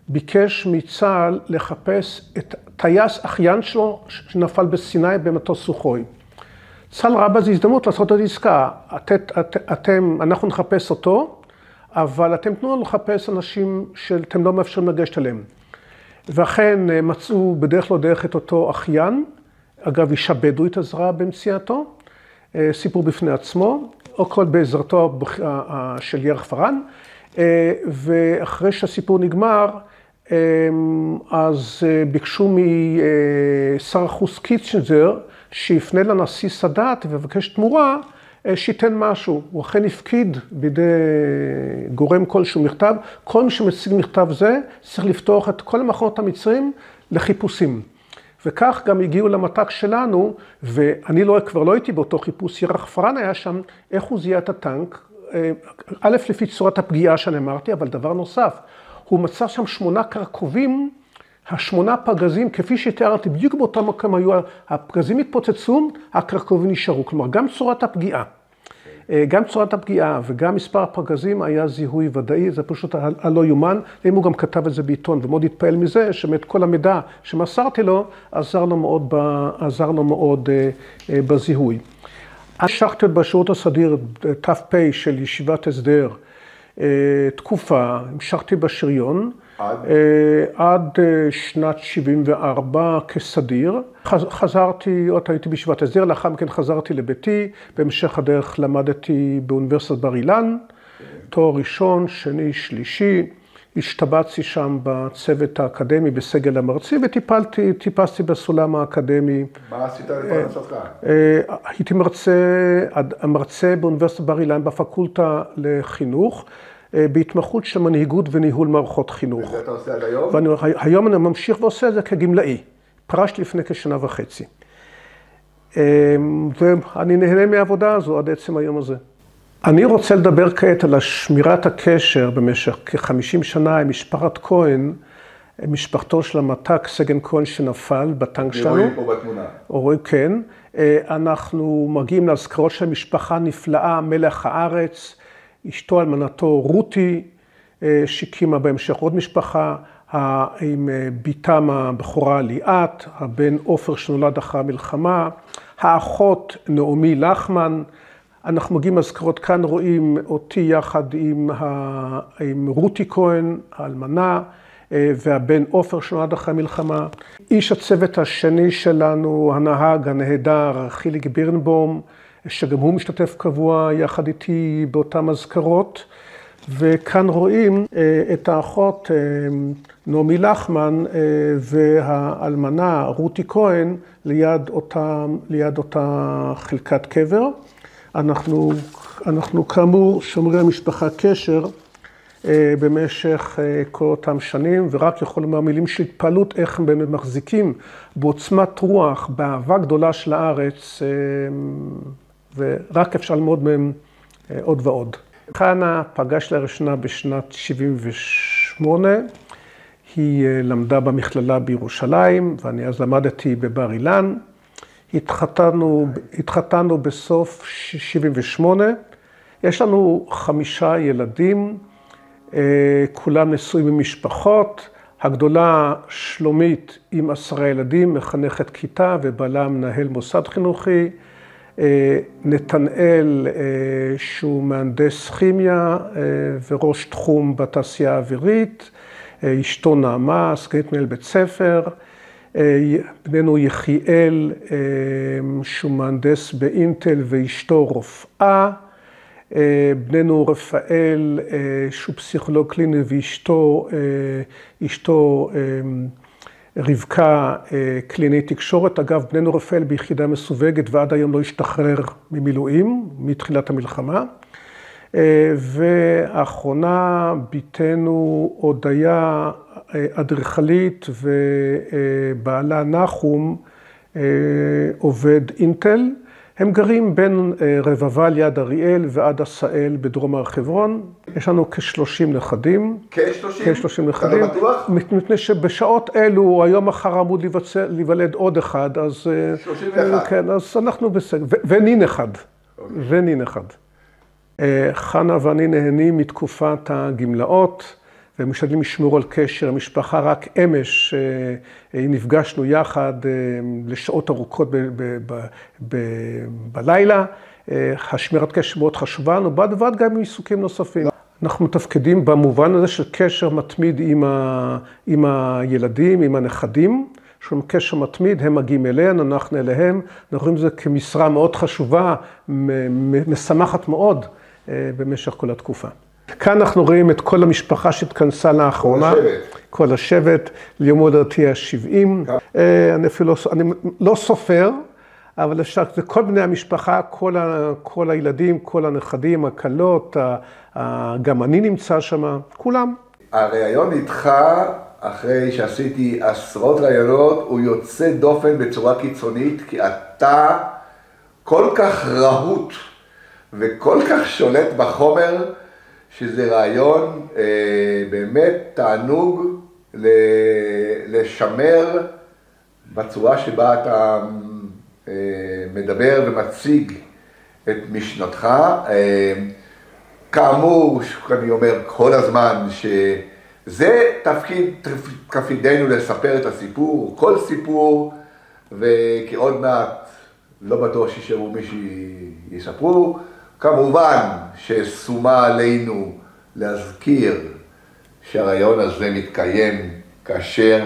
S2: ביקש מצה"ל לחפש את טייס אחיין שלו שנפל בסיני במטוס סוחוי. צה"ל ראה בזה הזדמנות לעשות עוד עסקה. את, את, אתם, אנחנו נחפש אותו, אבל אתם תנו לנו לחפש אנשים שאתם לא מאפשרים לגשת אליהם. ואכן מצאו בדרך לא דרך את אותו אחיין, אגב אישה בדואית עזרה במציאתו, סיפור בפני עצמו, או כל בעזרתו של ירח פארן, ואחרי שהסיפור נגמר, אז ביקשו משר החוץ קיצ'נזר, שיפנה לנשיא סאדאת ויבקש תמורה, שייתן משהו. הוא אכן הפקיד בידי גורם כלשהו מכתב. כל מי שמציג מכתב זה, צריך לפתוח את כל המכונות המצרים לחיפושים. וכך גם הגיעו למת"ק שלנו, ואני לא, כבר לא הייתי באותו חיפוש, ירח פארן היה שם, איך הוא זיהה את הטנק. א', לפי צורת הפגיעה שאני אמרתי, אבל דבר נוסף, הוא מצא שם שמונה קרקובים, השמונה פגזים, כפי שתיארתי, בדיוק באותם מקום היו, הפגזים התפוצצו, הקרקובים נשארו. כלומר, גם צורת הפגיעה, גם צורת הפגיעה וגם מספר הפגזים היה זיהוי ודאי, זה פשוט הלא יאומן. אם הוא גם כתב את זה בעיתון ומאוד התפעל מזה, שבאמת כל המידע שמסרתי לו, עזר לו מאוד, עזר לו מאוד בזיהוי. המשכתי בשירות הסדיר, ת"פ של ישיבת הסדר, תקופה, המשכתי בשריון.
S1: עד?
S2: עד שנת 74 כסדיר. חזרתי, עוד הייתי בישיבת הסדר, לאחר מכן חזרתי לביתי, בהמשך הדרך למדתי באוניברסיטת בר אילן, תואר ראשון, שני, שלישי. השתבצתי שם בצוות האקדמי בסגל המרצי וטיפלתי, טיפסתי בסולם האקדמי.
S1: מה עשית לפרנסתך?
S2: הייתי מרצה, מרצה באוניברסיטת בר אילן בפקולטה לחינוך. בהתמחות של מנהיגות וניהול מערכות חינוך.
S1: וזה אתה עושה עד היום?
S2: והיום אני ממשיך ועושה את זה כגמלאי. פרשתי לפני כשנה וחצי. ואני נהנה מהעבודה הזו עד עצם היום הזה. אני רוצה לדבר כעת על שמירת הקשר במשך כ-50 שנה עם משפחת כהן, משפחתו של המת"ק סגן כהן שנפל בטנק שלנו.
S1: רואים פה בתמונה.
S2: רואים, כן. אנחנו מגיעים לאזכרות של משפחה נפלאה, מלח הארץ, אשתו אלמנתו רותי, שהקימה בהמשך עוד משפחה, עם בתם הבכורה ליאת, הבן עופר שנולד אחרי המלחמה, האחות נעמי לחמן. אנחנו מגיעים לאזכרות, כאן רואים אותי יחד עם, ה... עם רותי כהן, האלמנה, והבן עופר שנולד אחרי המלחמה. איש הצוות השני שלנו, הנהג הנהדר, חיליק בירנבום, שגם הוא משתתף קבוע יחד איתי באותן אזכרות. וכאן רואים את האחות נעמי לחמן והאלמנה רותי כהן ליד אותה, ליד אותה חלקת קבר. אנחנו, אנחנו כאמור שומרי המשפחה קשר במשך כל אותם שנים, ורק יכול לומר מילים של התפעלות איך הם באמת מחזיקים בעוצמת רוח, באהבה גדולה של הארץ, ורק אפשר ללמוד מהם עוד ועוד. חנה פגש לראשונה בשנת 78, היא למדה במכללה בירושלים, ואני אז למדתי בבר אילן. התחתנו, התחתנו בסוף 78, יש לנו חמישה ילדים, כולם נשואים במשפחות, הגדולה שלומית עם עשרה ילדים, מחנכת כיתה ובעלה מנהל מוסד חינוכי. נתנאל, שהוא מהנדס כימיה וראש תחום בתעשייה האווירית, אשתו נעמה, סגנית מנהל בית ספר, בננו יחיאל, שהוא מהנדס באינטל ואשתו רופאה, בננו רפאל, שהוא פסיכולוג קליני ואשתו, אשתו רבקה קלינאית תקשורת. אגב, בננו רפאל ביחידה מסווגת ועד היום לא השתחרר ממילואים, מתחילת המלחמה. ואחרונה, בתנו הודיה אדריכלית ובעלה נחום עובד אינטל. הם גרים בין רבבה ליד אריאל ועד עשאל בדרום הר חברון. יש לנו כ-30 נכדים.
S1: כ-30?
S2: כ-30 נכדים.
S1: אתה לא בטוח?
S2: מפני שבשעות אלו, היום מחר אמור להיוולד עוד אחד, אז...
S1: 31.
S2: כן, אז אנחנו בסדר. ונין אחד. ונין אחד. חנה ואני נהנים מתקופת הגמלאות. ומשתדלים לשמור על קשר, המשפחה רק אמש, נפגשנו יחד לשעות ארוכות בלילה. השמירת קשר מאוד חשובה לנו, בד בבד גם עם עיסוקים נוספים. אנחנו מתפקדים במובן הזה של קשר מתמיד עם, ה, עם הילדים, עם הנכדים. יש לנו קשר מתמיד, הם מגיעים אלינו, אנחנו אליהם. אנחנו רואים את זה כמשרה מאוד חשובה, משמחת מאוד במשך כל התקופה. כאן אנחנו רואים את כל המשפחה שהתכנסה לאחרונה.
S1: כל השבט.
S2: כל השבט, ליום הולדתי ה-70. אני אפילו, אני לא סופר, אבל אפשר, זה כל בני המשפחה, כל, ה, כל הילדים, כל הנכדים, הכלות, גם אני נמצא שם, כולם.
S1: הראיון איתך, אחרי שעשיתי עשרות ראיונות, הוא יוצא דופן בצורה קיצונית, כי אתה כל כך רהוט וכל כך שולט בחומר, שזה רעיון אה, באמת תענוג לשמר בצורה שבה אתה אה, מדבר ומציג את משנתך. אה, כאמור, אני אומר כל הזמן שזה תפקיד, תפקידנו לספר את הסיפור, כל סיפור, וכי עוד מעט לא בטוח שישארו מי שיספרו. כמובן ששומה עלינו להזכיר שהרעיון הזה מתקיים כאשר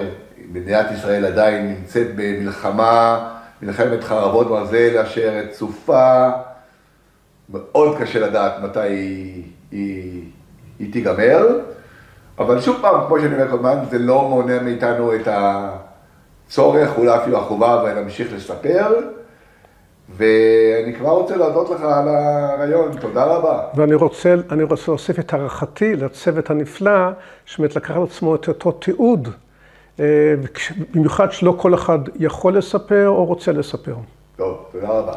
S1: מדינת ישראל עדיין נמצאת במלחמה, מלחמת חרבות ברזל, אשר רצופה, מאוד קשה לדעת מתי היא, היא, היא תיגמר, אבל שוב פעם, כמו שאני אומר כל הזמן, זה לא מונע מאיתנו את הצורך, אולי אפילו החובה, ונמשיך לספר. ואני כבר רוצה להודות לך על הרעיון, תודה רבה.
S2: ואני רוצה, אני רוצה להוסיף את הערכתי לצוות הנפלא, שבאמת לקח על עצמו את אותו תיעוד, אה, במיוחד שלא כל אחד יכול לספר או רוצה לספר.
S1: טוב, תודה רבה.